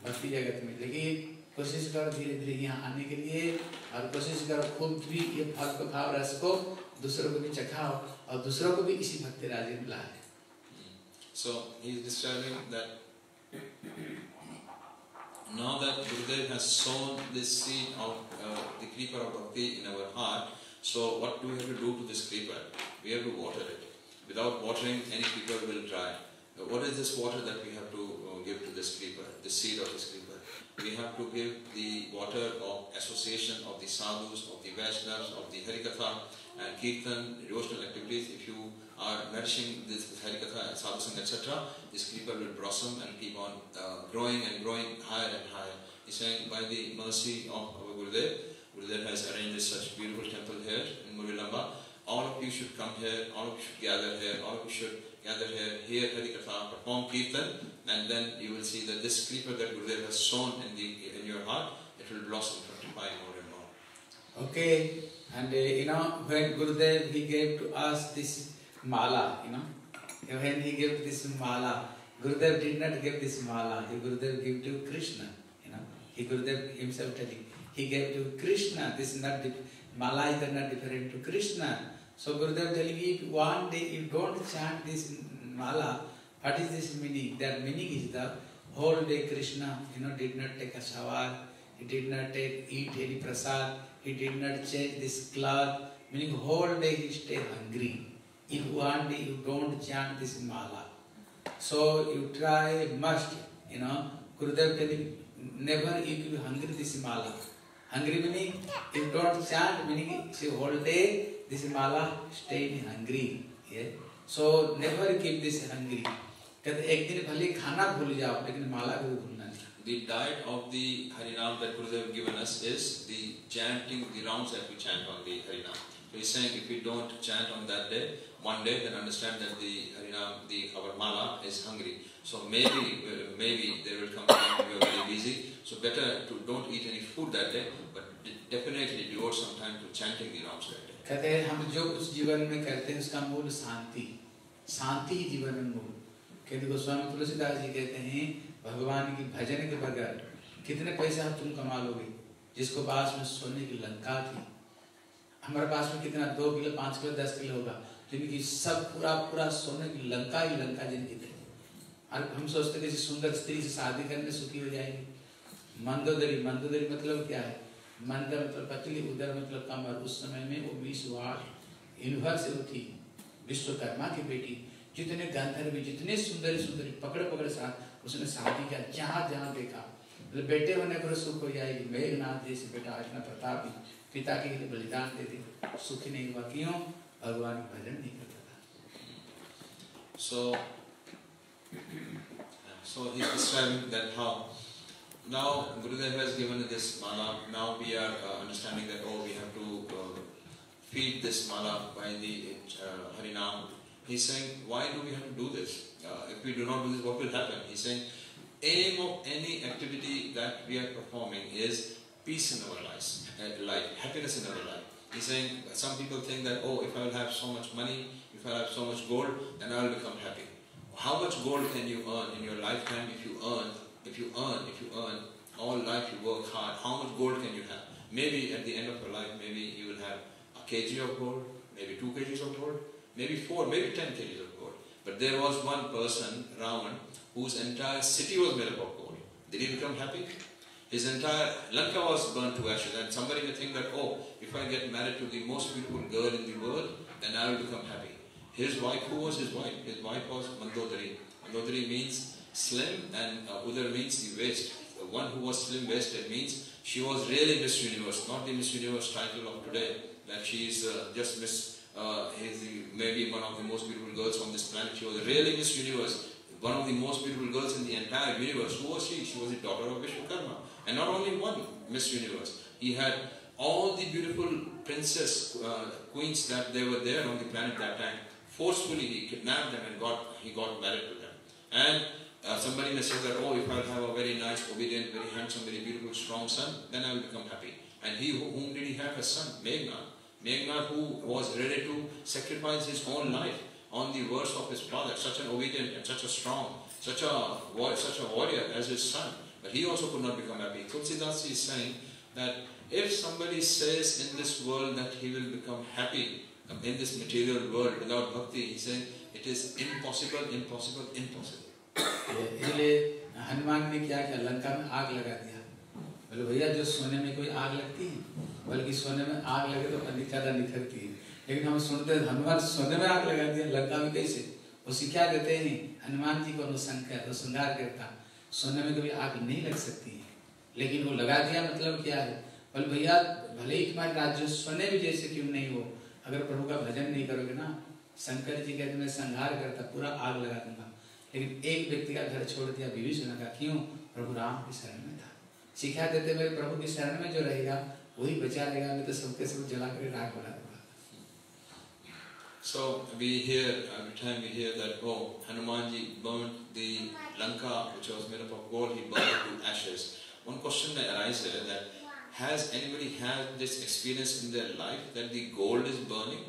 भक्ति जगत में। लेकिन कोशिश करो धीरे धीरे यहाँ आने के लिए, और कोशिश करो खुद भी ये फल को रस को दूसरों को भी चखाओ। और दूसरों को भी इसी भक्ति राजी में लाए So he is describing that now that Gurudev has sown this seed of uh, the creeper of bhakti in our heart, so what do we have to do to this creeper? We have to water it. Without watering, any creeper will dry. Uh, what is this water that we have to uh, give to this creeper, the seed of this creeper? We have to give the water of association of the sadhus, of the Vaishnavas, of the Harikatha and Kirtan, devotional activities. If you are nourishing this Harikatha and sadhus etc., this creeper will blossom and keep on uh, growing and growing higher and higher. He's saying by the mercy of our Gurudev, Gurudev has arranged such beautiful temple here in Murwillumbah. All of you should come here, all of you should gather here, all of you should gather here, hear Harikatha, perform Kirtan, and then you will see that this creeper that Gurudev has sown in, the, in your heart, it will blossom, fructify more and more. Okay, and uh, you know, when Gurudev, he gave to us this mala, you know, when he gave this mala, Gurudev did not give this mala, he Gurudev gave to Krishna, you know, he Gurudev himself telling, he gave to Krishna, this is not, mala is not different to Krishna. So Gurudev telling, if one day you don't chant this mala, what is this meaning? That meaning is the whole day Krishna, you know, did not take a shower, he did not take, eat any prasad, he did not change this cloth, meaning whole day he stay hungry. If one day you don't chant this mala, so you try, must, you know, Gurudev telling, never you hungry this mala. Hungry meaning, you don't chant, meaning see whole day this mala stay hungry. Yeah? So never keep this hungry. कहते एक दिन भले खाना भूल जाओ लेकिन माला कभी नहीं The diet of the Harinam that Gurudev have given us is the chanting, the rounds that we chant on the Harinam. So he's saying if we don't chant on that day, one day, then understand that the Harinam, the our mala is hungry. So maybe, uh, maybe there will come a time when you are very busy. So better to don't eat any food that day, but definitely devote some time to chanting the rounds that day. कहते हैं हम जो कुछ जीवन में करते हैं उसका मूल शांति शांति ही जीवन में मूल कहते गोस्वामी तुलसीदास जी कहते हैं भगवान की भजन के बगैर कितने पैसे हम तुम कमा लोगे? जिसको पास में सोने की लंका थी। हमारे पास में कितना? दो किलो, पाँच किलो, दस किलो होगा। जिनकी सब पूरा पूरा सोने की लंका ही लंका जिनकी थे। और हम सोचते किसी सुंदर स्त्री से शादी करने सुखी हो जाएगी। मंदोदरी मंदोदरी मतलब क्या है? मंदर मतलब पतली, उदर मतलब कमर। उस समय में वो बीस वार्ड यूनिवर्स से उठी। विश्वकर्मा की बेटी। जितने गंधर्व, जितने सुंदर सुंदरी पकड़ पकड़ साथ उसने शादी किया जहाँ जहाँ देखा मतलब बेटे होने पर सुख हो जाएगी मेघनाथ जैसे बेटा इतना प्रताप पिता के लिए बलिदान दे दे सुखी नहीं हुआ क्यों भगवान भजन नहीं करता था So, so he's describing that how now Gurudev has given this mala. Now we are uh, understanding that oh we have to uh, feed this mala by the uh, Harinam He's saying, why do we have to do this? Uh, if we do not do this, what will happen? He's saying, aim of any activity that we are performing is peace in our lives, uh, life, happiness in our life. He's saying, some people think that, oh, if I will have so much money, if I have so much gold, then I will become happy. How much gold can you earn in your lifetime if you earn, if you earn, if you earn, all life you work hard, how much gold can you have? Maybe at the end of your life, maybe you will have a kg of gold, maybe two kgs of gold, maybe four, maybe ten kgs of gold. But there was one person, Ravan, whose entire city was made up of gold. Did he become happy? His entire Lanka was burnt to ashes, and somebody may think that, oh, if I get married to the most beautiful girl in the world, then I will become happy. His wife, who was his wife? His wife was Mandodari. Mandodari means slim, and uh, Udar means the waist. The one who was slim waisted means she was really Miss Universe, not the Miss Universe title of today, that she is uh, just Miss uh, maybe one of the most beautiful girls on this planet. She was really Miss Universe, one of the most beautiful girls in the entire universe. Who was she? She was the daughter of Vishwakarma. And not only one Miss Universe. He had all the beautiful princess, uh, queens that they were there on the planet that time. Forcefully he kidnapped them and got he got married to them. And uh, somebody may say that, oh, if I have a very nice, obedient, very handsome, very beautiful, strong son, then I will become happy. And he, whom did he have a son? Meghnad. Meghnad who was ready to sacrifice his own life on the words of his father, such an obedient and such a strong, such a such a warrior as his son. But he also could not become happy. Tulsidas is saying that if somebody says in this world that he will become happy in this material world without bhakti, he said it is impossible, impossible, impossible. इसलिए हनुमान ने क्या किया लंका में आग लगा दिया बोले भैया जो सोने में कोई आग लगती है बल्कि सोने में आग लगे तो अधिक ज़्यादा निखरती है। लेकिन हम सुनते हैं हनुमान सोने में आग लगा दिया लंका में कैसे? वो सिखा देते हैं? हनुमान जी को अनुसंख्या तो श्रृंगार करता। सोने में कभी आग नहीं लग सकती है। लेकिन वो लगा दिया मतलब क्या है? बोले, भैया, भले ही तुम्हारे राज्य सोने भी जैसे क्यों नहीं हो? अगर प्रभु का भजन नहीं करोगे ना, शंकर जी कहते, मैं संहार करता, पूरा आग लगा दूँगा। लेकिन एक व्यक्ति का घर छोड़ दिया, विभीषण का, क्यों? प्रभु राम की शरण में था। सिखा देते, मेरे प्रभु की शरण में जो रहेगा वही बचा रहेगा मैं तो सबके सब जला कर राग बना दूंगा So we hear every time we hear that oh Hanumanji burned the Lanka which was made up of gold, he burned it to ashes. One question may arise here that has anybody had this experience in their life that the gold is burning?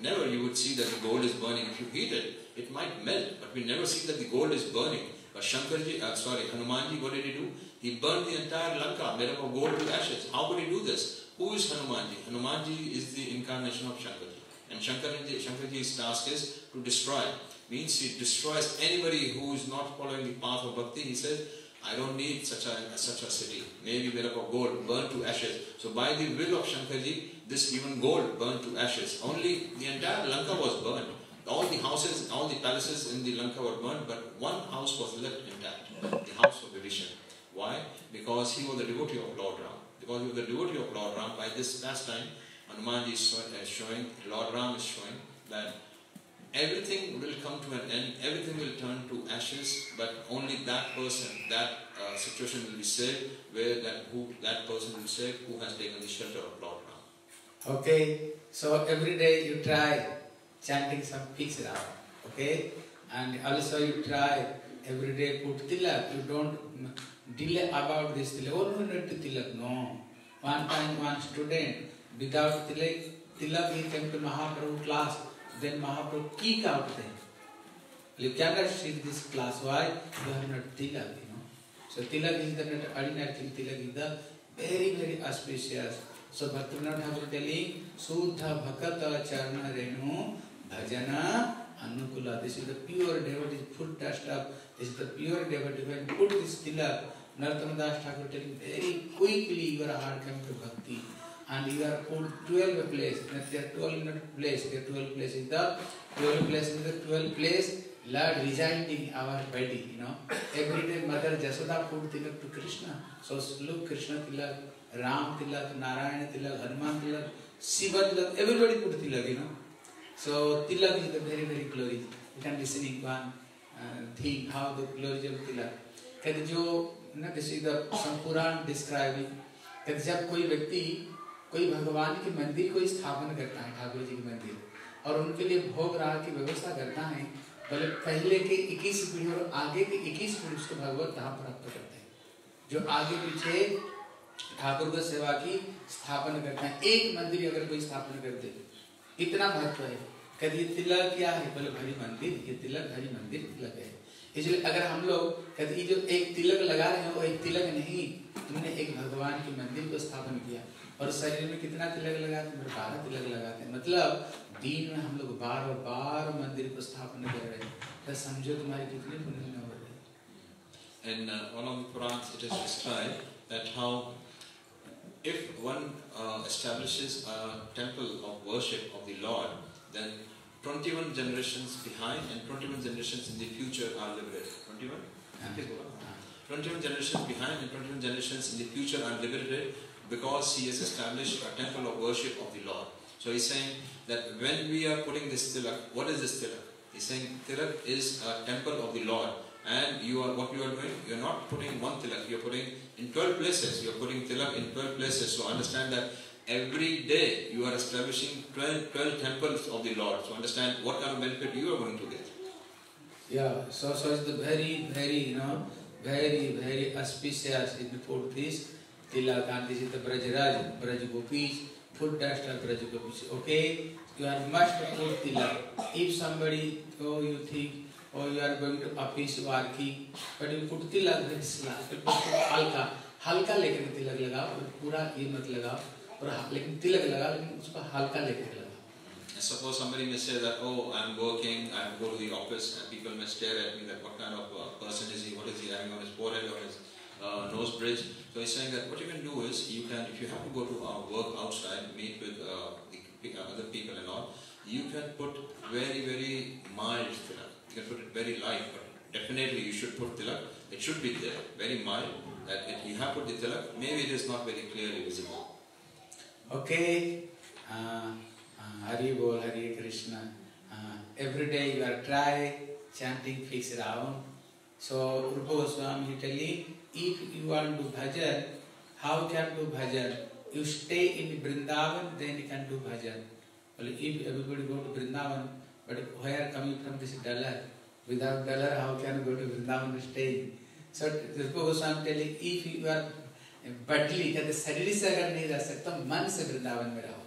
Never you would see that the gold is burning. If you heat it, it might melt, but we never see that the gold is burning. But Shankarji, uh, sorry, Hanumanji, what did he do? He burned the entire Lanka made up of gold to ashes. How could he do this? Who is Hanumanji? Hanumanji is the incarnation of Shankarji. And Shankarji, Shankarji's task is to destroy. Means he destroys anybody who is not following the path of bhakti. He says, I don't need such a such a city. Maybe made up of gold, burned to ashes. So by the will of Shankarji, this even gold burned to ashes. Only the entire Lanka was burned. All the houses, all the palaces in the Lanka were burned, but one house was left intact. The house of Vibhishan. Why? Because he was a devotee of Lord Ram. Because he was a devotee of Lord Ram, by this last pastime, Hanumanji is showing, Lord Ram is showing that everything will come to an end, everything will turn to ashes, but only that person, that uh, situation will be saved, where that who that person will be saved who has taken the shelter of Lord Ram. Okay, so every day you try chanting some fixed Ram, okay? And also you try every day put tilak, you don't delay about this tilak. Oh no, not tilak, no. One time one student, without tilak, tilak he came to Mahaprabhu class, then Mahaprabhu kick out them. You cannot sit this class, why? You have not tilak, you know. So tilak is the not ordinary thing, tilak is the very, very auspicious. So Bhaktivinoda Thakur telling, Suddha Bhakata Charna Renu Bhajana Anukula. This is the pure devotee, foot touched up. This is the pure devotee. When put this tilak, Narottam Thakur telling very quickly your heart comes to bhakti. And you are put 12 place. There are 12 not place. There are 12 place is the 12 place is the 12 place. Lord residing our body, you know. Every day Mother Jasoda put tilak to Krishna. So look Krishna tilak, Ram tilak, Narayana tilak, Hanuman tilak, Shiva tilak, everybody put tilak, you know. So tilak is the very, very glory. You can listening one uh, thing, how the glory of tilak. कहते जो ना किसी the संपुराण describing कहते जब कोई व्यक्ति, कोई भगवान के मंदिर को स्थापन करता है, ठाकुर जी के मंदिर, और उनके लिए भोग राग की व्यवस्था करता है, बोले पहले के 21 पीढ़ी और आगे के 21 पीढ़ी उसको भगवत धाम प्राप्त करते हैं। जो आगे पीछे ठाकुर को सेवा की स्थापना करते हैं, एक मंदिर अगर कोई स्थापना करते इतना महत्व है। ये तिलक क्या है? बोले भरी मंदिर, ये तिलक भरी मंदिर तिलक है। इसलिए अगर हम लोग कहते जो एक तिलक लगा रहे हैं वो एक तिलक नहीं। तुमने एक भगवान के मंदिर को स्थापन किया और शरीर में कितना तिलक लगाते हैं? बारह तिलक लगाते हैं। मतलब दिन में हम लोग बार बार मंदिर को स्थापना कर रहे हैं। तो समझो तुम्हारी कितनी पुण्य हो रही In uh, one of the Purans it is described that how if one uh, establishes a temple of worship of the Lord, then 21 generations behind and 21 generations in the future are liberated. 21? Please ah. go ah. 21 generations behind and 21 generations in the future are liberated because he has established a temple of worship of the Lord. So he's saying that when we are putting this tilak, what is this tilak? He's saying tilak is a temple of the Lord. And you are what you are doing, you are not putting one tilak, you are putting in 12 places, you are putting tilak in 12 places. So understand that every day you are establishing 12, 12 temples of the Lord. So understand what kind of benefit you are going to get. Yeah, so so it's the very, very, you know, very, very auspicious if you put this tilak and this is the Brajraj, Braj Gopis, put that as Braj Gopis. Okay, you are must put tilak. If somebody, oh, you think, oh, you are going to office working, but you put tilak, this हल्का हल्का लेकर के तिलक लगाओ पूरा ये मत लगाओ और लेकिन तिलक लगाओ लेकिन उसको हल्का लेकर लगाओ Suppose somebody may say that, oh, I'm working, I have to go to the office, and people may stare at me that what kind of uh, person is he, what is he having on his forehead or his uh, nose bridge. So he's saying that what you can do is, you can, if you have to go to uh, work outside, meet with uh, the, uh, other people and all, you can put very, very mild tilak. You can put it very light, but definitely you should put tilak. It should be there, very mild, that it, you have put the tilak, maybe it is not very clearly visible. Okay. Uh, Hari Bol, Hari Krishna. Uh, every day you are try chanting fix round. So Rupa Goswami telling, if you want to bhajan, how can do bhajan? You stay in Vrindavan, then you can do bhajan. Well, if everybody go to Vrindavan, but where coming from this dollar? Without dollar, how can you go to Vrindavan stay? So Rupa Goswami telling, if you are बटली कहते शरीर से अगर नहीं रह सकता मन से वृंदावन में रहो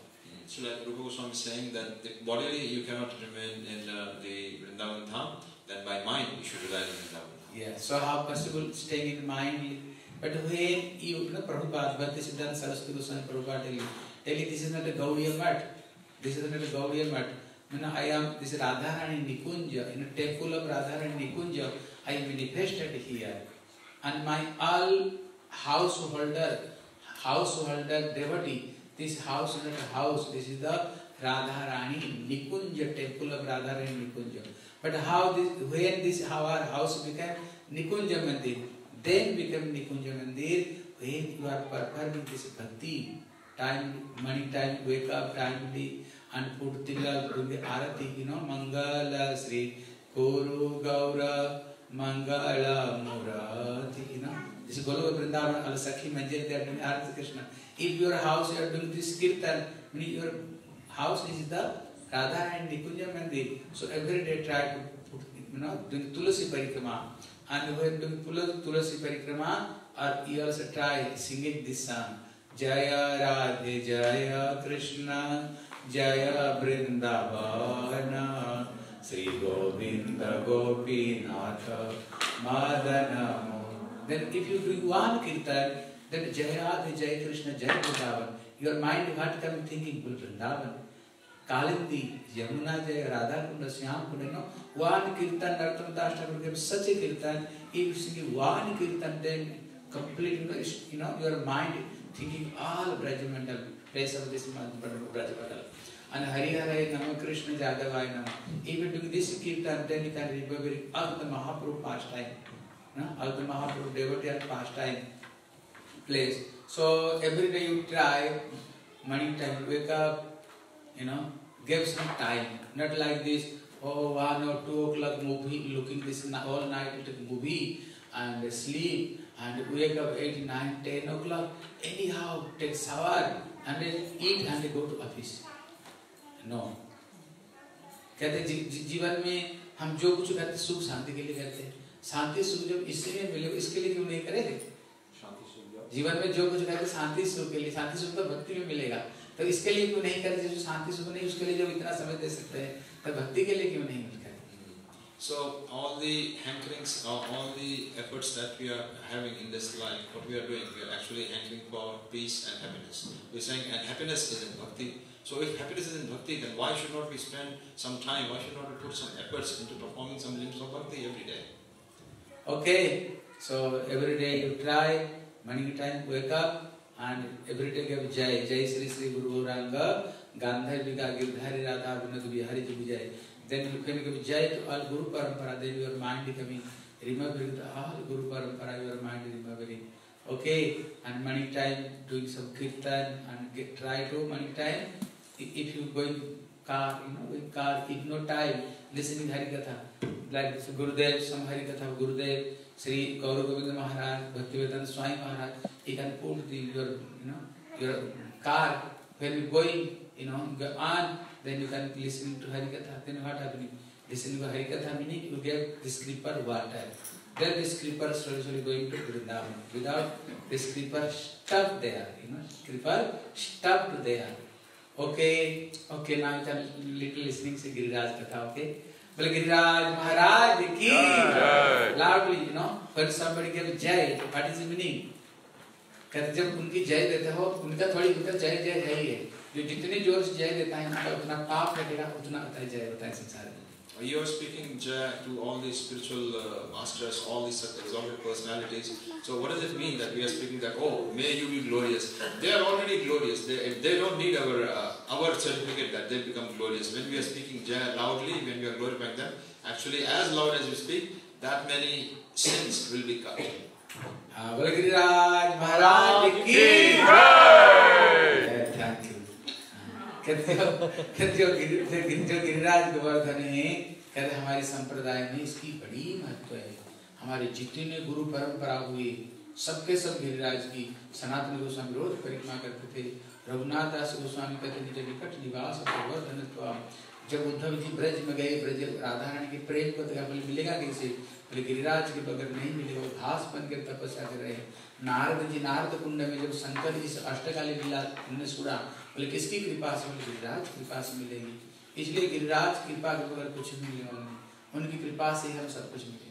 So like Rupa Goswami is saying that if bodily you cannot remain in uh, the Vrindavan Dham, then by mind you should reside in Vrindavan Dham. Yeah, so how possible staying in mind? But when you, you know, Prabhupada, Bhakti Siddhanta Saraswati Goswami Prabhupada telling, telling this is not a Gaudiya Math, this is not a Gaudiya Math. You know, I am, this is Radharani Nikunja, in a temple of Radharani Nikunja, I am manifested here. And my all house holder house holder devotee this house house this is the Radha Rani Nikunj temple of Radha Rani Nikunj but how this where this our house become Nikunj mandir then become Nikunj mandir where you are performing this bhakti time money time wake up time the and put tilak do aarti you know mangal Shri Guru Gaurav mangal मुरारती you know This is Goloka Vrindavan, Al Sakhi Manjir, they are doing Arati Krishna. If your house, you are doing this kirtan, meaning your house is the Radha and Nikunja Mandir. So every day try to put, you know, doing Tulasi Parikrama. And when doing Tulasi Parikrama, or you also try singing this song. Jaya Radhe Jaya Krishna Jaya Vrindavana Sri Govinda Gopinatha Madana Then if you do one kirtan, then Jaya Radhe Jaya Krishna Jaya Vrindavan, your mind what come thinking, Vrindavan. Kalindi, Yamuna Jaya, Radha Kunda, Syam Kunda, know, one kirtan, Nartam Dashtakar gave such a kirtan, if you sing one kirtan, then complete, you know, your mind thinking all Brajamandal, place of this Brajamandal. And Hari Hare Nama Krishna Jadavai Nama. Even doing this kirtan, then you can remember all the Mahaprabhu pastime. No? All the Mahaprabhu devotee and pastime place. So every day you try, morning time, wake up, you know, give some time. Not like this, oh, one or two o'clock movie, looking this all night movie and sleep and wake up 8, 9, 10 o'clock. Anyhow, take shower and eat and go to office. No. कहते जीवन में हम जो कुछ करते सुख शांति के लिए करते हैं शांति सुख जब इसलिए मिले इसके लिए क्यों नहीं करेंगे जीवन में जो कुछ करते शांति सुख के लिए शांति सुख तो भक्ति में मिलेगा तो इसके लिए क्यों नहीं करते जो शांति सुख नहीं उसके लिए जब इतना समय दे सकते हैं तो भक्ति के लिए क्यों नहीं मिलता So all the hankerings, uh, all the efforts that we are having in this life, what we are doing, we are actually hankering for peace and happiness. We're saying, and happiness is in bhakti. So if happiness is in bhakti, then why should not we spend some time, why should not we put some efforts into performing some limbs of bhakti every day? Okay, so every day you try, morning time, wake up, and every day give Jai, Jai Sri Sri Guru Gauranga, Gandharvika Girdhari Radha Vinod Vihari Jai. Then you can give Jai to all Guru Parampara, then your mind becoming remembering the all Guru Parampara, your mind remembering. Okay, and money time doing some kirtan and get, try to money time. If you go in car, you know, in car, if no time, listening Harikatha, like Gurudev, some Harikatha, Gurudev, Sri Gauru Govinda Maharaj, Bhaktivedanta Swami Maharaj, he can put the, your, you know, your car, when you're going, you know, go on, then you can listen to Harikatha. Then what happening? Listening to Harikatha meaning you get this creeper water. Then this creeper slowly, slowly going to Vrindavan. Without this creeper stuck there, you know, creeper stuck there. Okay okay now इधर little listening से गिरिराज कथा okay. बोले गिरिराज महाराज की loudly you know when somebody give Jai what is meaning कहते जब उनकी जय देते हो उनका थोड़ी उनका जय जय है ही है। जो जितने ज़ोर से जय देता है उनका उतना पाप घटेगा उतना अतः जय होता है संसार you are speaking to all these spiritual uh, masters, all these exalted personalities. So what does it mean that we are speaking that, oh, may you be glorious. They are already glorious. They, they don't need our uh, our certificate that they become glorious. When we are speaking Jaya loudly, when we are glorifying them, actually as loud as we speak, that many sins will be cut. Ah, Maharaj ki कहते हो कहते हो गिरि- है कहते हमारे संप्रदाय में इसकी बड़ी महत्व है हमारे जितने गुरु परंपरा हुए सबके सब गिरिराज की सनातन गोस्वामी रोज परिक्रमा करते थे रघुनाथ दास गोस्वामी कहते थे जब निकट निवास गोवर्धन जब उद्धव जी ब्रज में गए ब्रज राधा रानी के प्रेम को देखा बोले मिलेगा कैसे बोले गिरिराज के बगैर नहीं मिलेगा वो घास बन कर तपस्या कर रहे हैं नारद जी नारद कुंड में जब शंकर जी से अष्टकाली लीला उन्होंने सुना बोले किसकी कृपा से बोले गिरिराज कृपा से मिलेगी इसलिए गिरिराज कृपा के बगैर कुछ भी मिलेगा नहीं उनकी कृपा से ही हम सब कुछ मिलेगा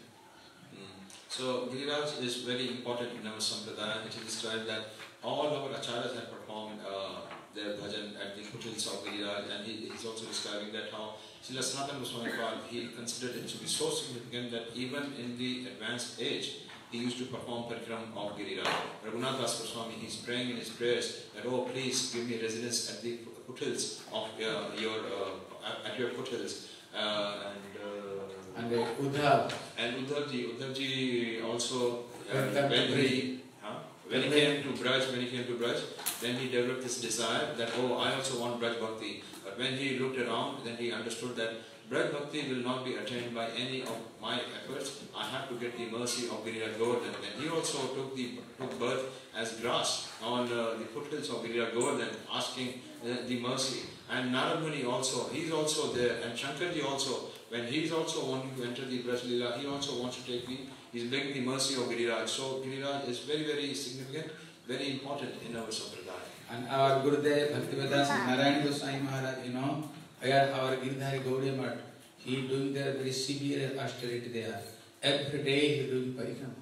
Mm. So Giriraj is very important in our sampradaya. It is described that all our acharyas had performed uh, their bhajan at the foothills of Giriraj, and he is also describing that how Srila Sanatana Goswami Pal, he considered it to be so significant that even in the advanced age, he used to perform parikram of Giriraj. Raghunath Das Goswami, he is praying in his prayers that, oh, please give me residence at the foothills of uh, your, uh, at your foothills. Uh, and uh, And Uddhav, and Uddhavji, Uddhavji also, uh, When come when to he, huh? when he came to Braj, when he came to Braj, then he developed this desire that, oh, I also want Braj Bhakti. But when he looked around, then he understood that Braj Bhakti will not be attained by any of my efforts. I have to get the mercy of Giriraj Govardhan. Then he also took the took birth as grass on uh, the foothills of Giriraj Govardhan, asking uh, the mercy. And Narad also, he's also there. And Shankarji also, when he's also wanting to enter the Braj Leela, he also wants to take the, he's begging the mercy of Giriraj. So Giriraj is very, very significant, very important in our sampradaya. and our Gurudev Bhaktivedanta Narayan Goswami Maharaj, you know, where our Girdhari Gaudiya Math, he doing their very severe austerity there. Every day he doing parikrama.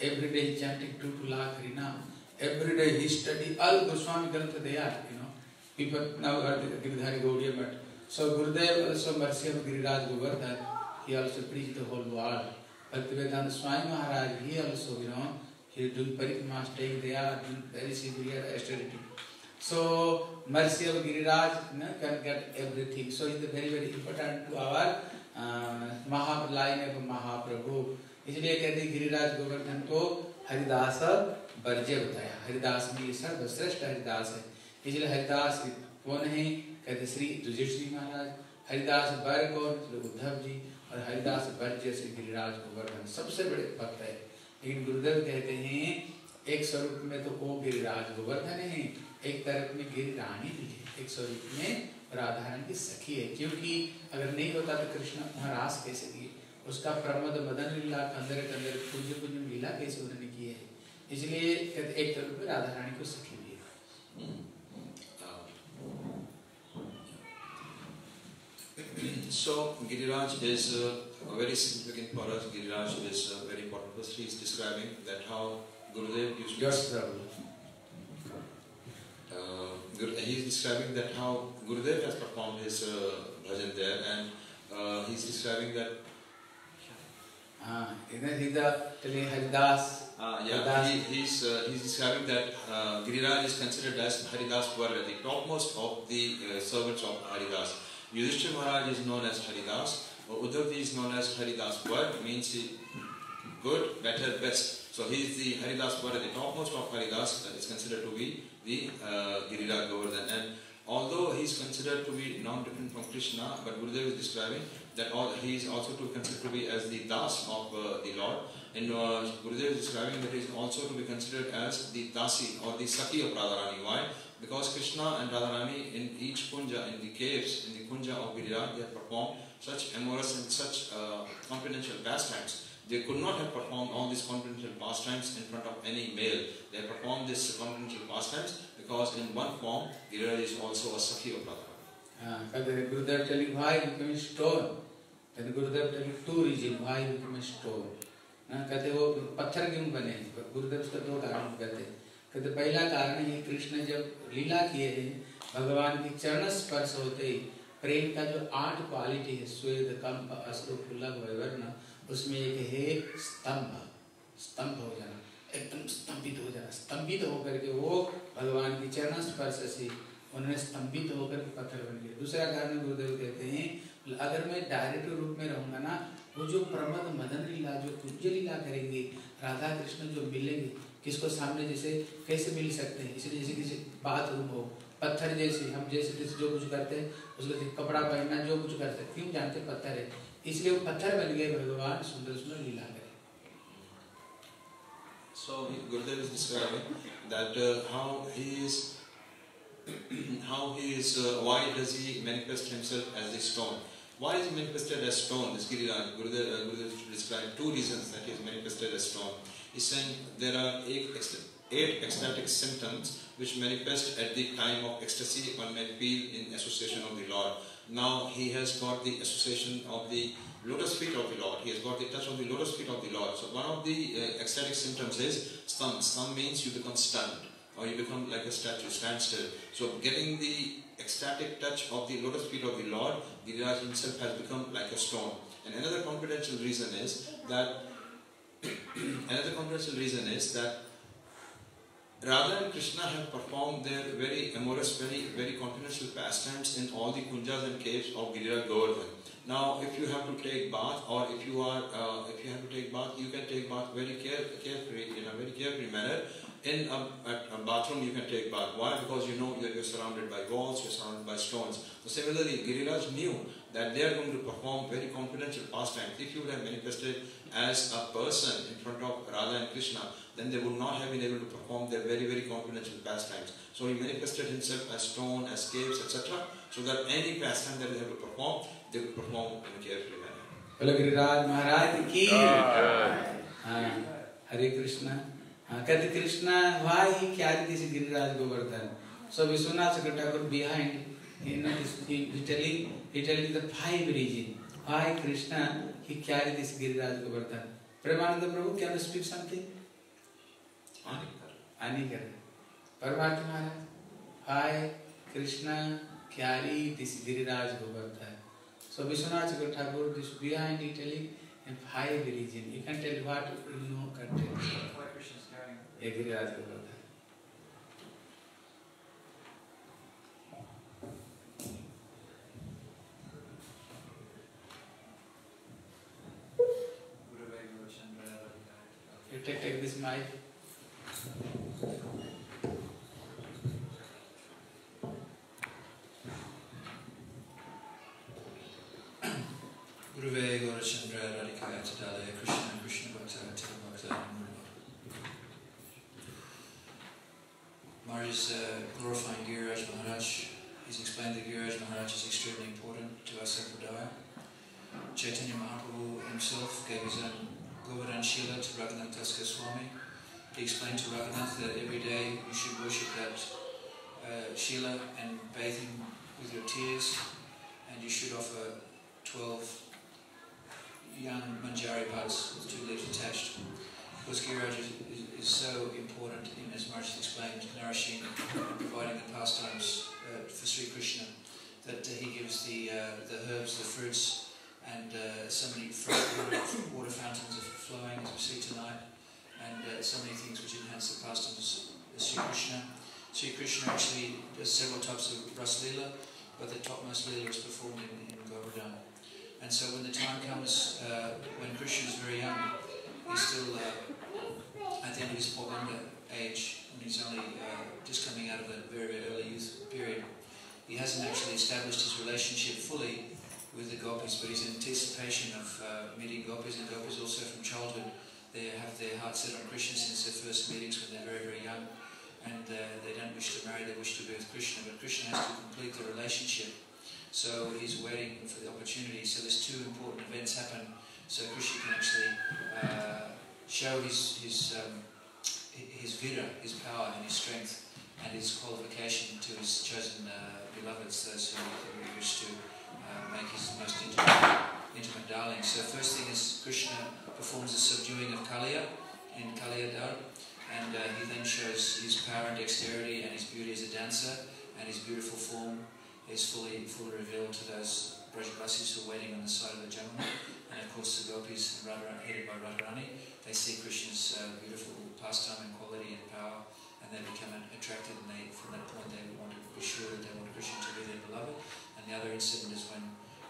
Every day he chanting two to lakh harinam. Every day he study all Goswami Granth they are, you know. People now are the Girdhari Gaudiya Math. So Gurudev also mercy of Giriraj Govardhan, he also preached the whole world. Bhaktivedanta Swami Maharaj, he also, you know, he is doing parikrama, staying there, doing very severe austerity. So mercy of Giriraj you know, can get everything. So it's very very important to our uh, Maha line of Mahaprabhu. इसलिए कहते हैं गिरिराज गोवर्धन को हरिदास वर्ज्य बताया। हरिदास में ये सर्वश्रेष्ठ हरिदास है। इसलिए हरिदास कौन है? कहते श्री युधिष्ठिर महाराज। हरिदास वर कौन? उद्धव जी। और हरिदास वर्ज्य श्री गिरिराज गोवर्धन सबसे बड़े भक्त है। लेकिन गुरुदेव कहते हैं एक स्वरूप में तो वो गिरिराज गोवर्धन है। एक तरफ़ में गिर रानी भी है एक स्वरूप में राधा रानी की सखी है क्योंकि अगर नहीं होता तो कृष्ण वहाँ रास कैसे किए उसका प्रमद मदन लीला कंदर कंदर कुंज कुंज लीला कैसे उन्होंने की है इसलिए एक तरफ़ में राधा रानी को सखी भी है So Giriraj is uh, very significant for us. Giriraj is uh, very important because he is describing that how Gurudev used to. Yours trouble. Uh, he is describing that how Gurudev has performed his uh, bhajan there, and uh, he is describing that. Ah, uh, isn't telling Haridas? Uh, yeah, Haridas. He, he's, uh, he's describing that uh, Giriraj is considered as Haridas Varya, the topmost of the uh, servants of Haridas. Yudhishthira Maharaj is known as Haridas, uh, Uddhavji is known as Haridas Var, means he, good, better, best. So he is the Haridas Var, the topmost of Haridas, that is considered to be the uh, Giriraj Govardhan. And although he is considered to be non-different from Krishna, but Gurudev is describing that all, he is also to be considered to be as the Das of uh, the Lord. And uh, Gurudev is describing that he is also to be considered as the Dasi or the Sati of Radharani. Why? Because Krishna and Radharani in each kunja, in the caves, in the kunja of Giriraj, they have performed such amorous and such uh, confidential pastimes. They could not have performed all these confidential pastimes in front of any male. They performed these confidential pastimes because in one form, Giriraj is also a Sati of Radharani. हाँ कहते गुरुदेव telling why you become stone then Gurudev telling two reason why become stone हाँ कहते वो पत्थर क्यों बने गुरुदेव उसका दो कारण कहते कहते पहला कारण ये कृष्ण जब लीला किए हैं भगवान की चरण स्पर्श होते ही प्रेम का जो आठ क्वालिटी है स्वेद कंप अस्तु पुलक वैवर्ण उसमें एक है स्तंभ स्तंभ हो जाना, एकदम स्तंभित हो जाना। स्तंभित होकर के वो भगवान की चरण स्पर्श से उन्होंने स्तंभित होकर के पत्थर बन गए दूसरा कारण गुरुदेव कहते हैं, अगर मैं डायरेक्ट रूप में रहूँगा ना, वो जो प्रमद मदन लीला, जो कुंज लीला करेंगे, राधा कृष्ण जो मिलेंगे, किसको सामने जैसे कैसे मिल सकते हैं? इसलिए जैसे किसी बाथरूम हो, पत्थर जैसे, हम जैसे जैसे जो कुछ करते हैं, उसको कपड़ा पहनना, जो कुछ करते हैं, क्यों जानते पत्थर है। इसलिए वो पत्थर बन गए भगवान सुंदर सुंदर लीला करें So Gurudev is describing that uh, how he is, how he is, uh, why does he manifest himself as a stone? Why is he manifested as stone? This Giriraj, Gurudev, uh, Gurudev described two reasons that he is manifested as stone. He's saying there are eight, eight ecstatic symptoms which manifest at the time of ecstasy one may feel in association of the Lord. Now he has got the association of the lotus feet of the Lord. He has got the touch of the lotus feet of the Lord. So one of the uh, ecstatic symptoms is stun. Stun means you become stunned or you become like a statue, stand still. So getting the ecstatic touch of the lotus feet of the Lord, Giriraj himself has become like a stone. And another confidential reason is that another confidential reason is that Radha and Krishna have performed their very amorous, very, very confidential pastimes in all the kunjas and caves of Giriraj Govardhan. Now, if you have to take bath, or if you are, uh, if you have to take bath, you can take bath very care, carefree, in a very carefree manner. In a, a, bathroom, you can take bath. Why? Because you know you're, you're surrounded by walls, you're surrounded by stones. So similarly, Giriraj knew that they are going to perform very confidential pastimes. If you would have manifested as a person in front of Radha and Krishna, then they would not have been able to perform their very, very confidential pastimes. So he manifested himself as stone, as caves, etc. So that any pastime that they have to perform, they would perform in a careful manner. Hello, Giriraj Maharaj ki. Hare Krishna. Hare Krishna, why he carried this Giriraj Govardhan? So Vishwanath Thakur behind, he is telling telling the five reasons why Krishna he carried this Giriraj Govardhan. Premananda Prabhu, can you speak something? Anikar. Paramatma why Krishna carry this Giriraj Govardhan. So Vishwanath Thakur is behind it telling in five religion. You can tell what you know, tell. Why Krishna is carrying Yeah, Giriraj Govardhan. Take, take this mic. Guruve Gaurachandra Radhikaya Tadale Krishna Krishna Bhakta Bhakta Maharaj is glorifying Giriraj Maharaj. He's explained that Giriraj Maharaj is extremely important to our Sampradaya. Chaitanya Mahaprabhu himself gave his own Govardhan Shila to Raghunath Das Goswami. He explained to Raghunath that every day you should worship that uh, Shila and bathe him with your tears and you should offer 12 young manjari buds with two leaves attached. Because Giriraj is, is, so important in, as Maharaj explained, nourishing and providing the pastimes uh, for Sri Krishna, that he gives the, uh, the herbs, the fruits, and uh, so many water, water fountains are flowing as we see tonight, and uh, so many things which enhance the pastimes of Sri Krishna. Sri Krishna actually does several types of Ras Lila, but the topmost Lila is performed in, in Govardhan. And so when the time comes, uh, when Krishna is very young, he's still uh, at the end of his age, when he's only uh, just coming out of a very, very early youth period. He hasn't actually established his relationship fully with the gopis, but his anticipation of uh, meeting gopis, and gopis also from childhood, they have their hearts set on Krishna since their first meetings when they're very, very young. And uh, they don't wish to marry, they wish to be with Krishna, but Krishna has to complete the relationship so he's waiting for the opportunity. So there's two important events happen. So Krishna can actually uh, show his his um, his vira, his power and his strength, and his qualification to his chosen uh, beloveds, those who wish to uh, make his most intimate, intimate darlings. So first thing is Krishna performs the subduing of Kaliya in Kaliya Dar, and uh, he then shows his power and dexterity and his beauty as a dancer and his beautiful form is fully fully revealed to those Brajabasis who are waiting on the side of the Jamuna. And of course the gopis Radharani, headed by Radharani, they see Krishna's uh, beautiful pastime and quality and power and they become attracted and they, from that point they want to be sure that they want Krishna to be their beloved. And the other incident is when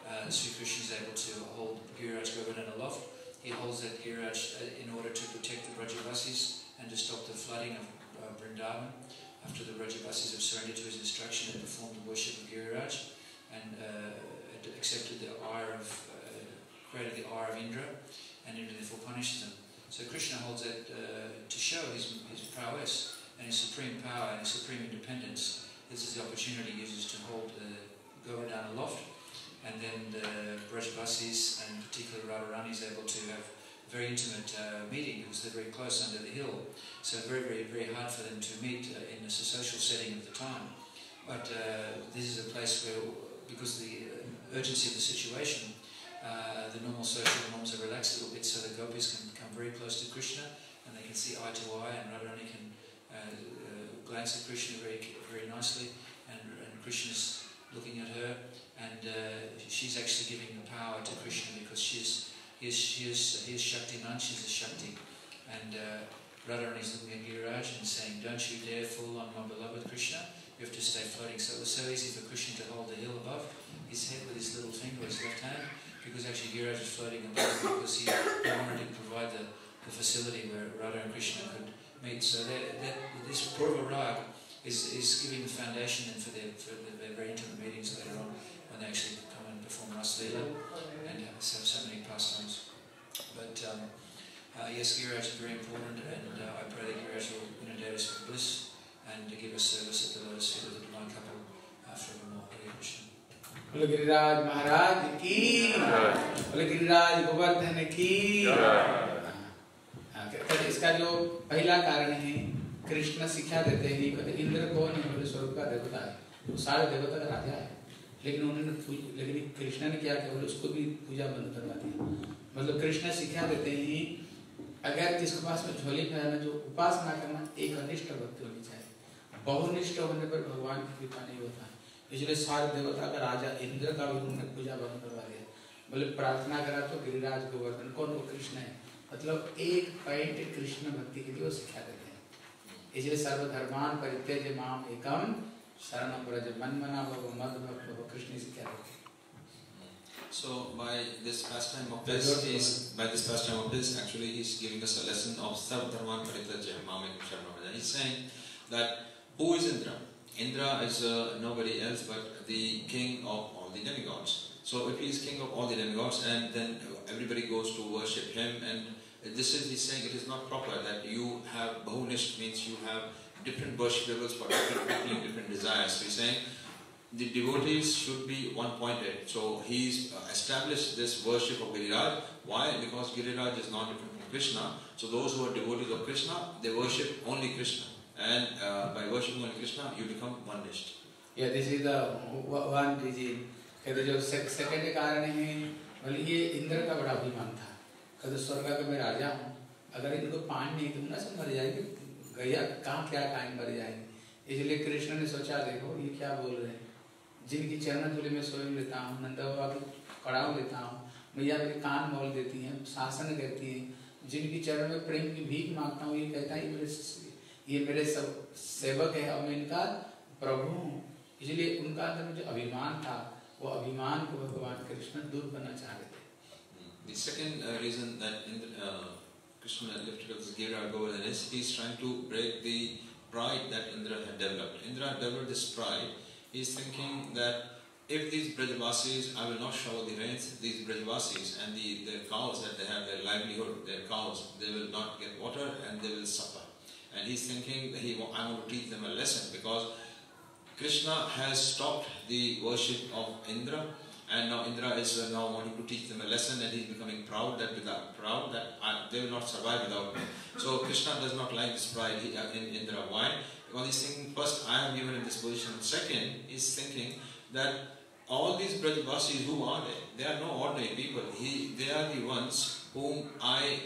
uh, is able to hold Giriraj Govardhan aloft. He holds that Giriraj uh, in order to protect the Brajabasis and to stop the flooding of uh, Vrindavan after the Brajabasis have surrendered to his instruction and performed the worship of Giriraj and uh, accepted the ire of, uh, created the ire of Indra and Indra therefore punishes them. So Krishna holds that uh, to show his, his prowess and his supreme power and his supreme independence. This is the opportunity he uses to hold uh, Govardhan aloft and then the Brajbasis and particularly Radharani is able to have very intimate uh, meeting because they're very close under the hill. So very, very, very hard for them to meet uh, in a social setting of the time. But uh, this is a place where, because of the uh, urgency of the situation, uh, the normal social norms are relaxed a little bit so the gopis can come very close to Krishna and they can see eye to eye and Radharani can glance at Krishna very, very nicely and, and Krishna's looking at her and uh, she's actually giving the power to Krishna because she's he is, she is, he is Shaktiman, she's a Shakti. And uh, Radharani is looking at Giriraj and saying don't you dare fall on my beloved Krishna. You have to stay floating. So it was so easy for Krishna to hold the hill above his head with his little finger, his left hand because actually Giriraj was floating above because he, wanted to provide the, the facility where Radha and Krishna could meet. So that, that this Purva Rag is, is giving the foundation then for their, for their very intimate meetings later on when they actually come and perform Rasleela and have so, many pastimes. But um, uh, yes, Giriraj is very important and uh, I pray that Giriraj will inundate us with bliss and to give us service at the lotus feet of the divine couple uh, forevermore. Hare Krishna. बोले गिरिराज महाराज की बोले गिरिराज गोवर्धन की इसका जो पहला कारण है कृष्ण शिक्षा देते हैं कहते, इंद्र कौन है बोले स्वर्ग का देवता है। वो सारे देवता का राजा है। लेकिन उन्होंने लेकिन कृष्ण ने क्या किया, बोले, उसको भी पूजा बंद करवा दिया मतलब कृष्ण शिक्षा देते हैं, अगर जिसके पास में झोली फैलाना जो उपासना करना, एक अनिष्ट भक्ति होनी चाहिए। बहुनिष्ठ होने पर भगवान की कृपा नहीं होता। इसलिए सारे देवता का राजा इंद्र का भी उन्होंने पूजा बंद करवा दिया। बोले, प्रार्थना करा तो गिरिराज गोवर्धन, कौन वो कृष्ण है? मतलब एक पॉइंट कृष्ण भक्ति के लिए वो शिक्षा देते इसलिए सर्वधर्मान परित्यज माम एकम शरण ब्रज मन मना भव मद भव कृष्ण शिक्षा देते हैं So by this pastime of this, is by this pastime of this, actually he's giving us a lesson of Sarvdharman Paritajya Mamik Sharmavada. He's saying that who is Indra? Indra is uh, nobody else but the king of all the demigods. So if he is king of all the demigods and then everybody goes to worship him and this is he's saying it is not proper that you have bahunish means you have different worship levels for different people different desires. So he's saying the devotees should be one pointed. So he's uh, established this worship of Giriraj. Why? Because Giriraj is not different from Krishna. So those who are devotees of Krishna, they worship only Krishna. And uh, by worshiping only Krishna, you become one nished. Yeah, this is the one reason. कहते जो second कारण है बोले ये इंद्र का बड़ा अभिमान था कहते स्वर्ग का मैं राजा हूँ, अगर इनको पानी नहीं दूँगा से मर जाएगी। गैया, कहाँ क्या टाइम मर जाएगी? इसलिए कृष्ण ने सोचा, देखो ये क्या बोल रहे हैं। जिनकी चरण धूलि में स्वयं लेता हूँ, नंदा बाबा की कड़ाव लेता हूँ, मैया मेरे कान मोल देती हैं, शासन करती हैं। जिनकी चरण में प्रेम की भीख माँगता हूँ, ये कहता है मेरे ये मेरे सब सेवक है और मैं इनका प्रभु हूँ। इसलिए उनका अंदर जो अभिमान था, वो अभिमान को भगवान कृष्ण दूर करना चाह रहे The second uh, reason that the, uh, Krishna lifted up this Gira Govardhan is he's trying to break the pride that Indra had developed. Indra developed this pride. He's thinking that if these Brajavasis, I will not shower the rains, these Brajavasis and the, their cows that they have, their livelihood, their cows, they will not get water and they will suffer. And he's thinking that he, I want to teach them a lesson because Krishna has stopped the worship of Indra and now Indra is uh, now wanting to teach them a lesson and he's becoming proud that without proud that I, they will not survive without me. So Krishna does not like this pride uh, in Indra. Why? Because he's thinking first I am given in this position. Second, he's thinking that all these Brajavasis, who are they? They are no ordinary people. He, they are the ones whom I,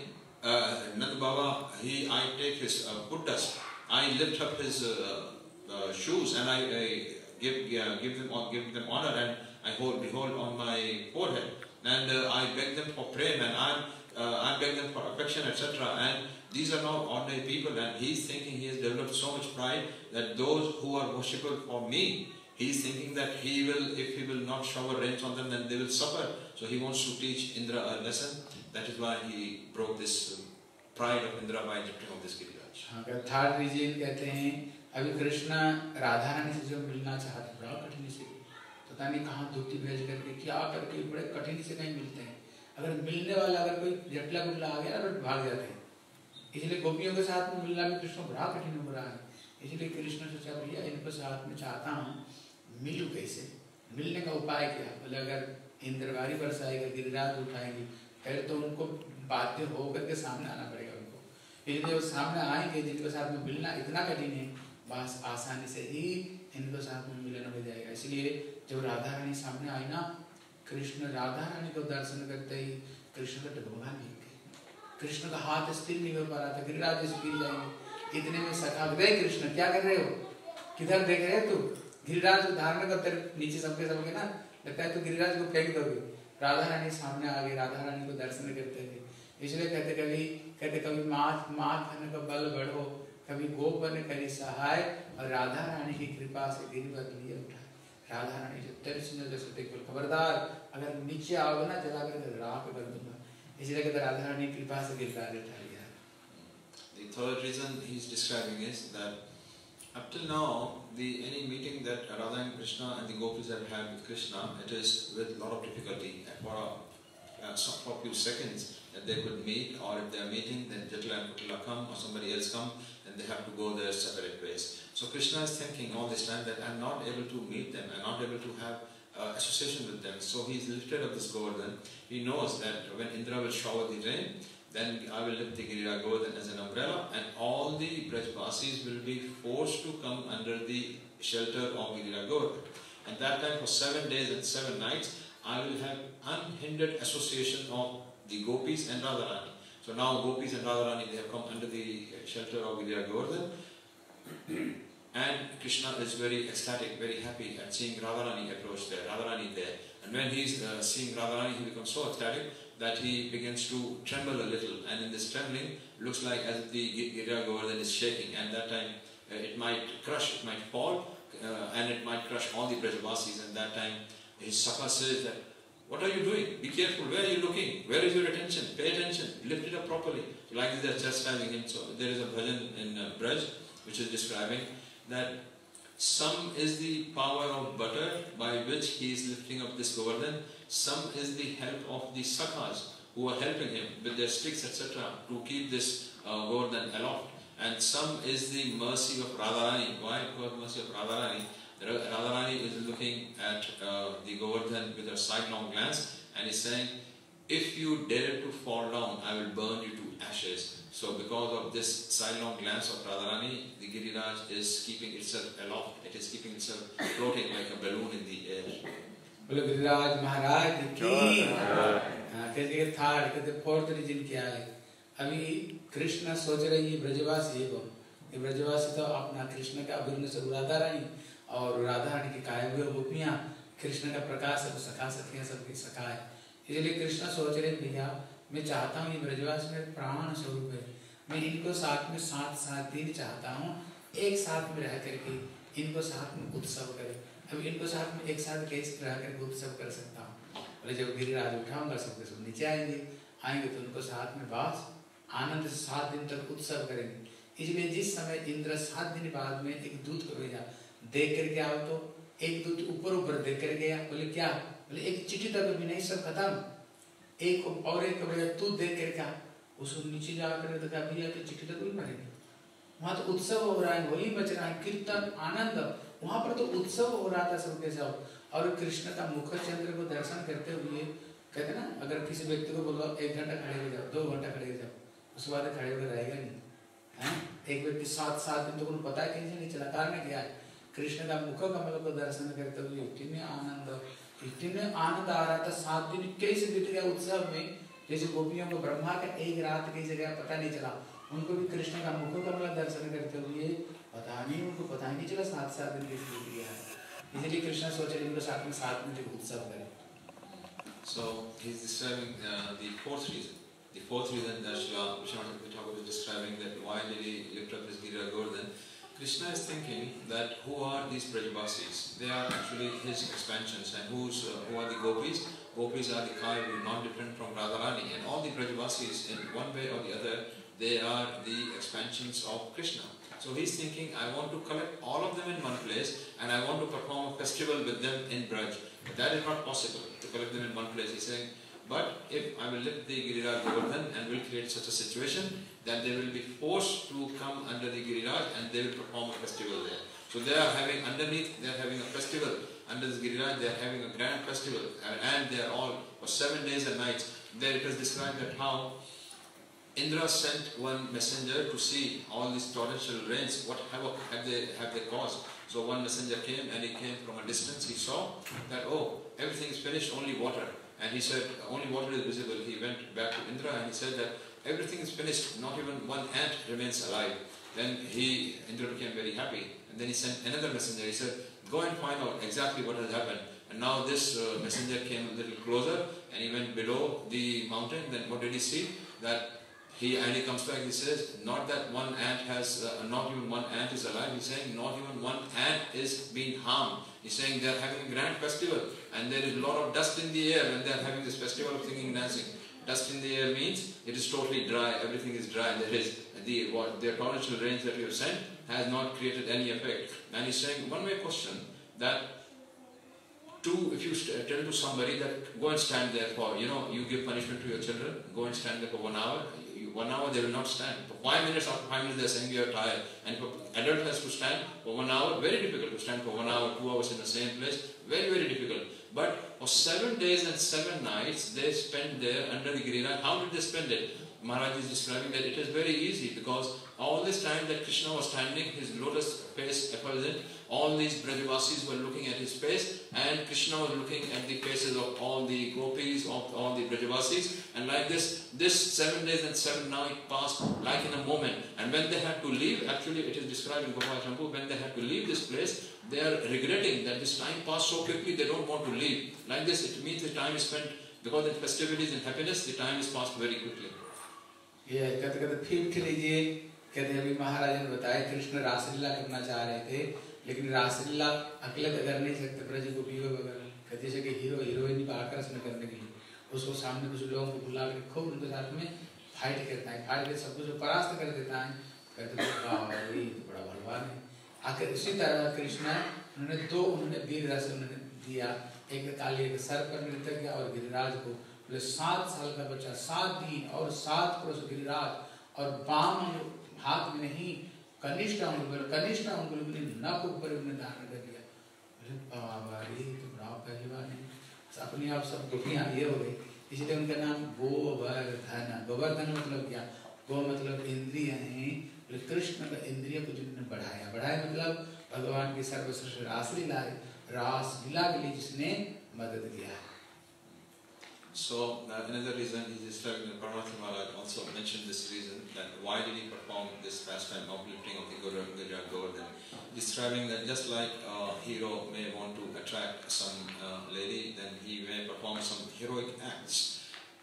uh, Nand Baba, he, I take his uh, puttas, I lift up his uh, uh, shoes and I, I give, uh, give, them, give them honor and I hold, behold on my forehead. And uh, I beg them for prayer and I'm, uh, I beg them for affection, etc. And these are not ordinary people and he's thinking he has developed so much pride that those who are worshipful for me, he's thinking that he will, if he will not shower rains on them, then they will suffer. So he wants to teach Indra a lesson. That is why he broke this um, pride of Indra by lifting of this Giriraj. हाँ, third reason कहते हैं अभी कृष्ण राधा रानी से जो मिलना चाहते बड़ा कठिन से पता नहीं कहाँ धोती भेज करके क्या करके बड़े कठिन से कहीं मिलते हैं। अगर मिलने वाला, अगर कोई जटला गुटला आ गया तो भाग जाते हैं। इसलिए गोपियों के साथ में मिलना भी कृष्ण बड़ा कठिन हो रहा है। इसलिए कृष्ण सोचा, भैया इनको साथ में चाहता हूँ, मिलूँ कैसे? मिलने का उपाय क्या? बोले, अगर इंद्रवारी बरसाएगा गिरिराज उठाएँगे, फिर तो उनको बाध्य होकर के सामने आना पड़ेगा उनको। इसलिए वो सामने आएँगे, जिनके साथ में मिलना इतना कठिन है, बस आसानी से ही इनको साथ में मिलन हो जाएगा। इसलिए जब राधा रानी सामने आई ना, कृष्ण राधा रानी को दर्शन करते ही कृष्ण का डगमगा नहीं गए कृष्ण का हाथ स्थिर नहीं हो पा रहा था, गिरिराज जैसे गिर जाएँगे इतने में सखा गए कृष्ण, क्या कर रहे हो? किधर देख रहे हो तू? गिरिराज को धारण करते नीचे सबके सबके ना, लगता है तो गिरिराज को फेंक दोगे। राधा रानी सामने आ गई राधा रानी को दर्शन करते थे इसलिए कहते, कभी कहते, कभी मात बन का बल बढ़ो। कभी गोप बने कभी सहाय। और राधा रानी की कृपा से दिन भर लिए उठा राधा रानी जो तेरे सुंदर जैसे देखो खबरदार अगर नीचे आओगे ना जला कर राख कर दूंगा इसलिए कहते राधा रानी की कृपा से गिरदार उठा लिया The third reason he's describing is that up till now, the any meeting that Radha and Krishna and the gopis have had with Krishna, it is with a lot of difficulty. And for a, uh, some, for a few seconds, that they could meet, or if they are meeting, then Jatla and Kutla come, or somebody else come, they have to go their separate ways. So Krishna is thinking all this time that I'm not able to meet them, I'm not able to have uh, association with them. So he's lifted up this Govardhan. He knows that when Indra will shower the rain, then I will lift the Giriraj Govardhan as an umbrella, and all the Brajvasis will be forced to come under the shelter of Giriraj Govardhan. And that time, for seven days and seven nights, I will have unhindered association of the gopis and Radharani. So now gopis and Radharani, they have come under the shelter of Giriraj Govardhan. And Krishna is very ecstatic, very happy at seeing Radharani approach there, Radharani there. And when he is uh, seeing Radharani, he becomes so ecstatic that he begins to tremble a little. And in this trembling, looks like as if the Giriraj Govardhan is shaking. And that time, uh, it might crush, it might fall, uh, and it might crush all the Brajavasis. And that time, his Sakha says that, what are you doing? Be careful. Where are you looking? Where is your attention? Pay attention. Lift it up properly. Like this, they are chastising him. So there is a bhajan in uh, Braj which is describing that some is the power of butter by which he is lifting up this Govardhan. Some is the help of the Sakhas who are helping him with their sticks, etc., to keep this uh, Govardhan aloft. And some is the mercy of Radharani. Why because mercy of Radharani? Radharani is looking at uh, the Govardhan with a sidelong glance and is saying, if you dare to fall down, I will burn you to ashes. So because of this sidelong glance of Radharani, the Giriraj is keeping itself aloft. It is keeping itself floating like a balloon in the air. बोले गिरिराज महाराज की हाँ, कहते third कहते fourth reason क्या है अभी कृष्ण सोच रही है ब्रजवासी है कौन ये ब्रजवासी तो अपना कृष्ण का अभिन्न स्वरूप राधा रानी और राधा रानी के काये हुए गोपियाँ कृष्ण का प्रकाश है सखा सखियाँ सबकी सखा है इसलिए कृष्ण सोच रहे भैया मैं चाहता हूँ, ये ब्रजवासी मेरे प्राण स्वरूप है। मैं इनको साथ में साथ साथ दिन चाहता हूँ, एक साथ में रह करके इनको साथ में उत्सव करें। अब इनको साथ में एक साथ कैसे रह करके उत्सव कर सकता हूँ? बोले, जब गिरिराज उठाऊँगा, सबके सब नीचे आएँगे। आएँगे तो उनको साथ में बास आनंद से सात दिन तक उत्सव करेंगे। इसलिए जिस समय इंद्र सात दिन बाद में एक दूत को भेजा देख करके आओ तो एक दूत ऊपर ऊपर देख कर गया बोले, क्या? बोले, एक चिट्ठी तक भी नहीं, सब खत्म। एक और एक बोले, तू देख कर क्या उसको नीचे जाकर देखा, भैया तो चिट्ठी तक भी मरेगी वहाँ तो उत्सव हो रहा है, वही बच रहा है, कीर्तन, आनंद। वहाँ पर तो उत्सव हो रहा था सबके सब और कृष्ण का मुख चंद्र को दर्शन करते हुए कहते ना, अगर किसी व्यक्ति को बोलो, एक घंटा खड़े हो जाओ, दो घंटा खड़े हो जाओ। उसके बाद खड़े होकर रहेगा नहीं। है? एक व्यक्ति सात सात दिन तो उन्हें पता है कहीं से नहीं चला कारण क्या है। कृष्ण का मुख कमल को दर्शन करते हुए इतने आनंद इतने आनंद आ रहा था। सात दिन कैसे बीत गया उत्सव में? जैसे गोपियों को ब्रह्मा का एक रात कैसे गया पता नहीं चला। उनको भी कृष्ण का मुख कमल दर्शन करते हुए पता नहीं उनको पता नहीं चला सात सात दिन कैसे बीत गया। इसलिए कृष्ण सोचे इनको साथ में साथ में उत्सव करें। So he's describing uh, the fourth reason. The fourth reason that Srila Vishwanath is describing that why did he lift up his Girija Govardhan. Krishna is thinking that who are these Brajabasis? They are actually his expansions and who's, uh, who are the Gopis? Gopis are the Kaivu, not different from Radharani and all the Brajabasis in one way or the other, they are the expansions of Krishna. So he's thinking, I want to collect all of them in one place and I want to perform a festival with them in Braj. But that is not possible to collect them in one place. He's saying, but if I will lift the Giriraj Govardhan and will create such a situation that they will be forced to come under the Giriraj and they will perform a festival there. So they are having underneath, they are having a festival under this Giriraj, they are having a grand festival and they are all for seven days and nights. There it is described that how Indra sent one messenger to see all these torrential rains, what havoc have they, have they caused. So one messenger came and he came from a distance, he saw that, oh, everything is finished, only water. And he said, only water is visible. He went back to Indra and he said that everything is finished, not even one ant remains alive. Then he, Indra became very happy. And then he sent another messenger. He said, go and find out exactly what has happened. And now this uh, messenger came a little closer and he went below the mountain. Then what did he see? That he and he comes back, he says, not that one ant has, uh, not even one ant is alive. He's saying not even one ant is being harmed. He's saying they're having a grand festival and there is a lot of dust in the air when they're having this festival of singing and dancing. Dust in the air means it is totally dry, everything is dry and there is the, what, the torrential rains that you have sent has not created any effect. And he's saying one way question that two, if you tell to somebody that go and stand there for, you know, you give punishment to your children, go and stand there for one hour, one hour they will not stand. For five minutes, after five minutes they are saying you are tired. And for adult has to stand for one hour, very difficult to stand for one hour, two hours in the same place, very, very difficult. But for seven days and seven nights, they spent there under the Giriraj. How did they spend it? Maharaj is describing that it is very easy because all this time that Krishna was standing, his lotus face effulgent, all these Brajavasis were looking at his face and Krishna was looking at the faces of all the gopis, of all the Brajavasis and like this, this seven days and seven nights passed like in a moment and when they had to leave, actually it is described in Gopal Champu, when they had to leave this place, they are regretting that this time passed so quickly they don't want to leave. Like this, it means the time is spent because in festivities and happiness, the time is passed very quickly. ये कहते कहते फिर उठ लीजिए कहते अभी महाराज ने बताया कृष्ण रासलीला करना चाह रहे थे लेकिन रासलीला अकेले तो कर नहीं सकते ब्रज गोपी वगैरह कहते जैसे कि हीरो हीरोइन को आकर्षण करने के लिए। उसको सामने कुछ लोगों को बुला के खूब उनके साथ में फाइट करता है। फाइट कर सब कुछ परास्त कर देता है। कहते तो बड़ा बलवान है। आखिर उसी तरह कृष्ण, उन्होंने दो, उन्होंने वीर रस उन्होंने दिया, एक काली के सर पर नृत्य किया और गिरिराज को बोले, सात साल का बच्चा, सात दिन और सात पुरुष गिरिराज और बाम हाथ में नहीं, कनिष्ठ अंगुल कनिष्ठ अंगुल नख ऊपर उन्हें धारण कर दिया बोले बाबा ये तो बार है। अपने आप सब दुनिया ये हो गई। इसलिए उनका नाम गोवर्धन गोवर्धन मतलब क्या? गो मतलब इंद्रिय है कृष्ण का इंद्रिय को जिन्होंने बढ़ाया बढ़ाया मतलब भगवान की सर्वश्रेष्ठ रासलीला रास लीला के लिए जिसने मदद किया है So uh, another reason is described in Paramahansa Maharaj also mentioned this reason that why did he perform this pastime of lifting of the Gurja Govardhan, describing that just like a hero may want to attract some uh, lady, then he may perform some heroic acts.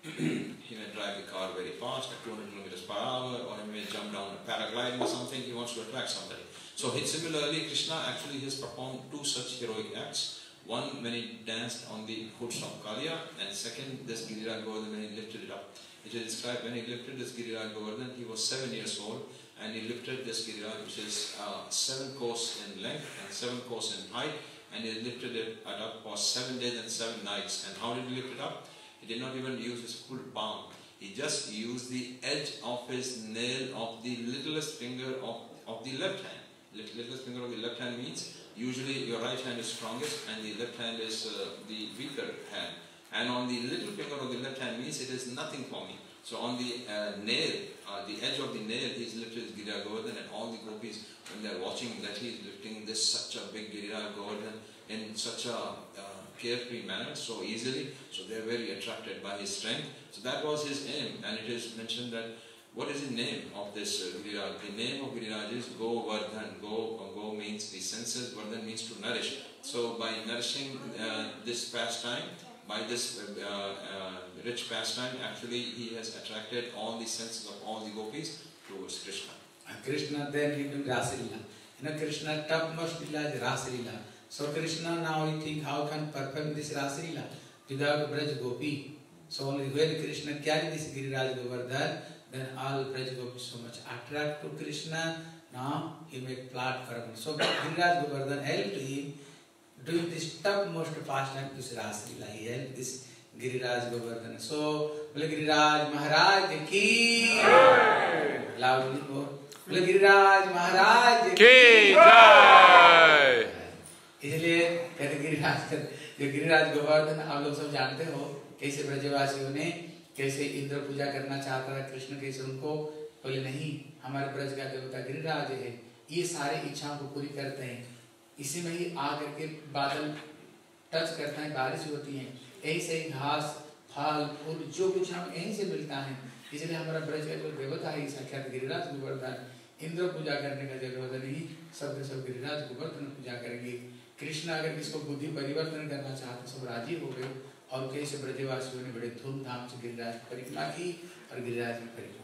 he may drive the car very fast at 200 kilometers per hour, or he may jump down a paragliding or something. He wants to attract somebody. So similarly, Krishna actually has performed two such heroic acts. One when he danced on the hoods of Kalia, and second this Giriraj Govardhan when he lifted it up. It is described when he lifted this Giriraj Govardhan, he was seven years old, and he lifted this Giriraj, which is uh, seven kos in length and seven kos in height, and he lifted it up for seven days and seven nights. And how did he lift it up? He did not even use his full palm. He just used the edge of his nail of the littlest finger of, of the left hand. Littlest finger of the left hand means usually your right hand is strongest and the left hand is uh, the weaker hand. And on the little finger of the left hand means it is nothing for me. So on the uh, nail, uh, the edge of the nail, he's lifted his Giriraj Govardhan and all the gopis, when they're watching that he's lifting this such a big Giriraj Govardhan in such a uh, carefree manner, so easily, so they're very attracted by his strength. So that was his aim, and it is mentioned that what is the name of this uh, Giriraj? The name of Giriraj is. Go, uh, go means the senses, Vardhan means to nourish. So by nourishing uh, this pastime, by this uh, uh, rich pastime, actually he has attracted all the senses of all the gopis towards Krishna. And Krishna then he doing Rasalila. You know, Krishna topmost lila is Rasalila. So Krishna now he think how can perform this Rasalila without Braj Gopi. So only when Krishna carry this Giriraj Govardhan, then all Braj Gopis so much attract to Krishna. Now he make platform. So Giriraj Govardhan helped him doing this topmost pastime to Rasalila. He helped this Giriraj Govardhan सो बोले गिरिराज महाराज की loudly बोल बोले गिरिराज महाराज की जय इसलिए कहते गिरिराज जो गिरिराज गोवर्धन, आप लोग सब जानते हो कैसे ब्रजवासियों ने कैसे इंद्र पूजा करना चाहता था, कृष्ण कैसे उनको, बोले, नहीं, हमारे ब्रज का देवता गिरिराज है। ये सारे इच्छाओं को पूरी करते हैं। इसी में ही आकर के बादल टच करता है, बारिश होती है। यही से घास, फल, फूल, जो कुछ हम यहीं से मिलता है। इसलिए हमारा ब्रज का जो देवता है, साक्षात गिरिराज गोवर्धन। इंद्र पूजा करने का ज़रूरत नहीं सबके सब गिरिराज गोवर्धन पूजा करेंगे। कृष्ण अगर किसको बुद्धि परिवर्तन करना चाहते सब राज़ी हो गए और कैसे ब्रजवासियों ने बड़े धूमधाम से गिरिराज परिक्रमा की और गिरिराज की परिक्रमा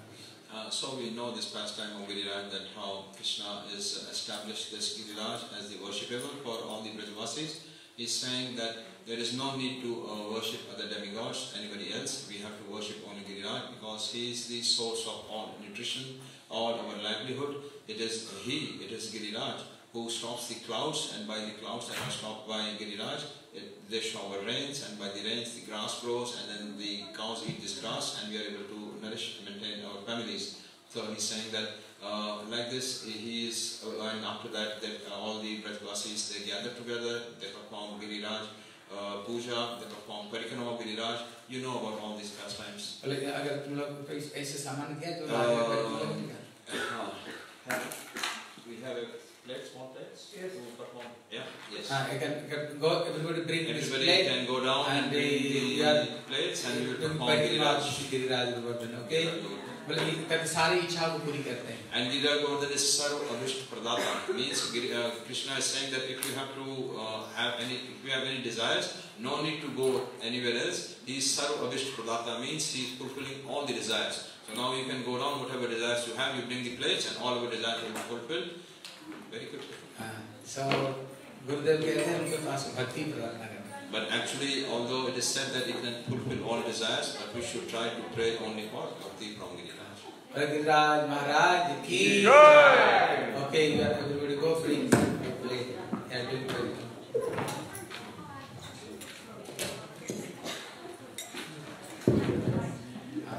Uh, so we know this pastime of Giriraj that how Krishna is uh, established this Giriraj as the worshipable for all the Brajavasis. He's saying that there is no need to uh, worship other demigods, anybody else. We have to worship only Giriraj because he is the source of all nutrition, all our livelihood. It is he, it is Giriraj who stops the clouds, and by the clouds that are stopped by Giriraj, they shower rains, and by the rains the grass grows, and then the cows eat this grass, and we are able to nourish and maintain our families. So he's saying that uh, like this, he is, uh, and after that, that uh, all the Brajvasis, they gather together, they perform Giriraj, uh, Puja, they perform Parikrama, Giriraj, you know about all these pastimes. Uh, we have a plate, small plates Yes. to perform. Yeah, yes. हाँ, you can, you can go, everybody bring this Everybody plate. can go down and, and bring we- the we are plates and you will doing perform परिक्रमा Giriraj. Giriraj Govardhan okay बोले कि कहते सारी इच्छाओं को पूरी करते हैं And Giriraj Govardhan is Sarva Avishta Pradata. Means Giri- uh, Krishna is saying that if you have to uh, have any, if you have any desires, no need to go anywhere else. He is Sarva Avishta Pradata. Means he is fulfilling all the desires. So now you can go down, whatever desires you have, you bring the plates, and all of your desires will be fulfilled very quickly. हाँ, so गुरुदेव कहते हैं उनके पास भक्ति प्रार्थना करना But actually, although it is said that it can fulfill all desires, but we should try to pray only for Bhakti from Giriraj. बोले गिरिराज महाराज की जय okay you are everybody go free play या डू परिक्रमा हाँ,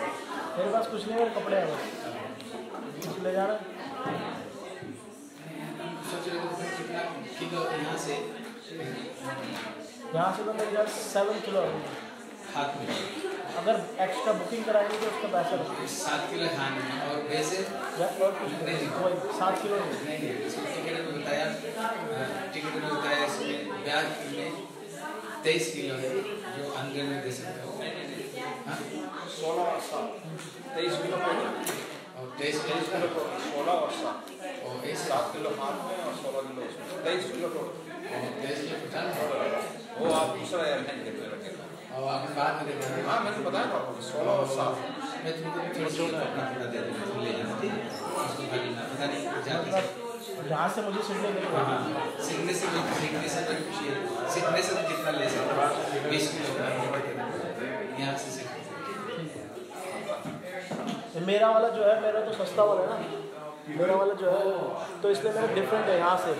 मेरे पास कुछ नहीं, मेरे कपड़े हैं ले जा रहा। यहाँ से यहाँ से तो मेरे ख्याल सेवन किलो है अगर एक्स्ट्रा बुकिंग कराएँगे तो उसका पैसा सात किलो खाने और वैसे और कुछ सात किलो नहीं। टिकट में बताया टिकट बताया इसमें ब्याज में तेईस किलो है जो अंदर में दे सकते हाँ? सोलह और सात तेईस किलो पेट और तेईस तेईस किलो सोलह और सात और ऐसे सात किलो हाथ में और सोलह किलो उसमें तेईस किलो टोटल और तेईस किलो पचास वो आप दूसरा एयरलाइन कितने रखेगा और आपने बाद में देखा हाँ मैंने बताया ना आपको सोलह और सात मैं तुमको थोड़ा सा अपना थोड़ा दे दूँगा तुम ले जाना ठीक पता नहीं जाती यहाँ से मुझे हाँ सीखने से सीखने से बड़ी खुशी है सीखने से तो जितना ले सकते हो बीस किलो का यहाँ से मेरा वाला जो है मेरा तो सस्ता वाला है ना। मेरा वाला जो है तो इसलिए मेरा डिफरेंट है यहाँ से।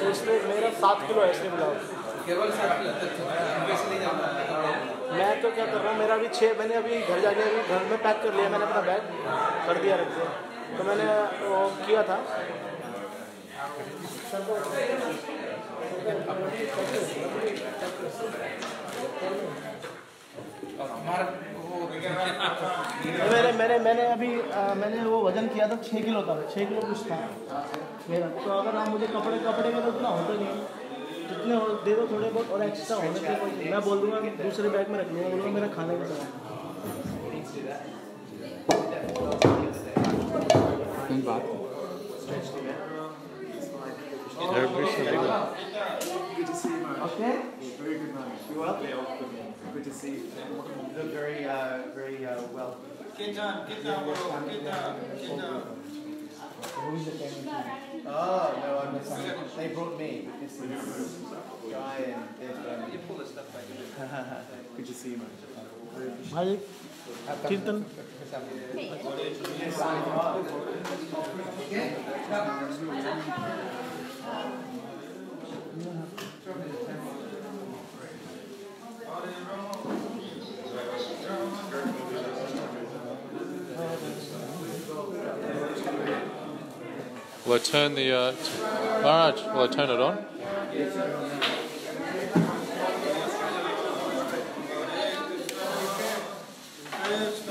तो इसलिए मेरा सात किलो है इसलिए वैसे नहीं जाना मैं तो क्या कर रहा हूँ मेरा अभी छः मैंने अभी घर जाके अभी घर में पैक कर लिया मैंने अपना बैग कर दिया रख दिया। तो मैंने वो किया था। और हमारा तो मैंने मैंने मैंने अभी आ, मैंने वो वज़न किया था छः किलो था छः किलो कुछ था मेरा तो अगर आप मुझे कपड़े कपड़े में तो उतना होता नहीं जितने हो दे दो थोड़े बहुत और एक्स्ट्रा होने के कोई मैं बोल दूँगा कि दूसरे बैग में रख लूँगा बोलूँगा मेरा खाने का सामान Mo. Okay. Very good man. You up? Good to see you. You look very uh, very uh, well. get down get down bro get down get down Who's the camera? Oh, no, I'm not. They brought me. This is Guy and their family. you pull the stuff back Good to see you, Mo. Magic. Kirtan. Will I turn the uh, Maharaj? Will I turn it on? Hare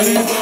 Madrid.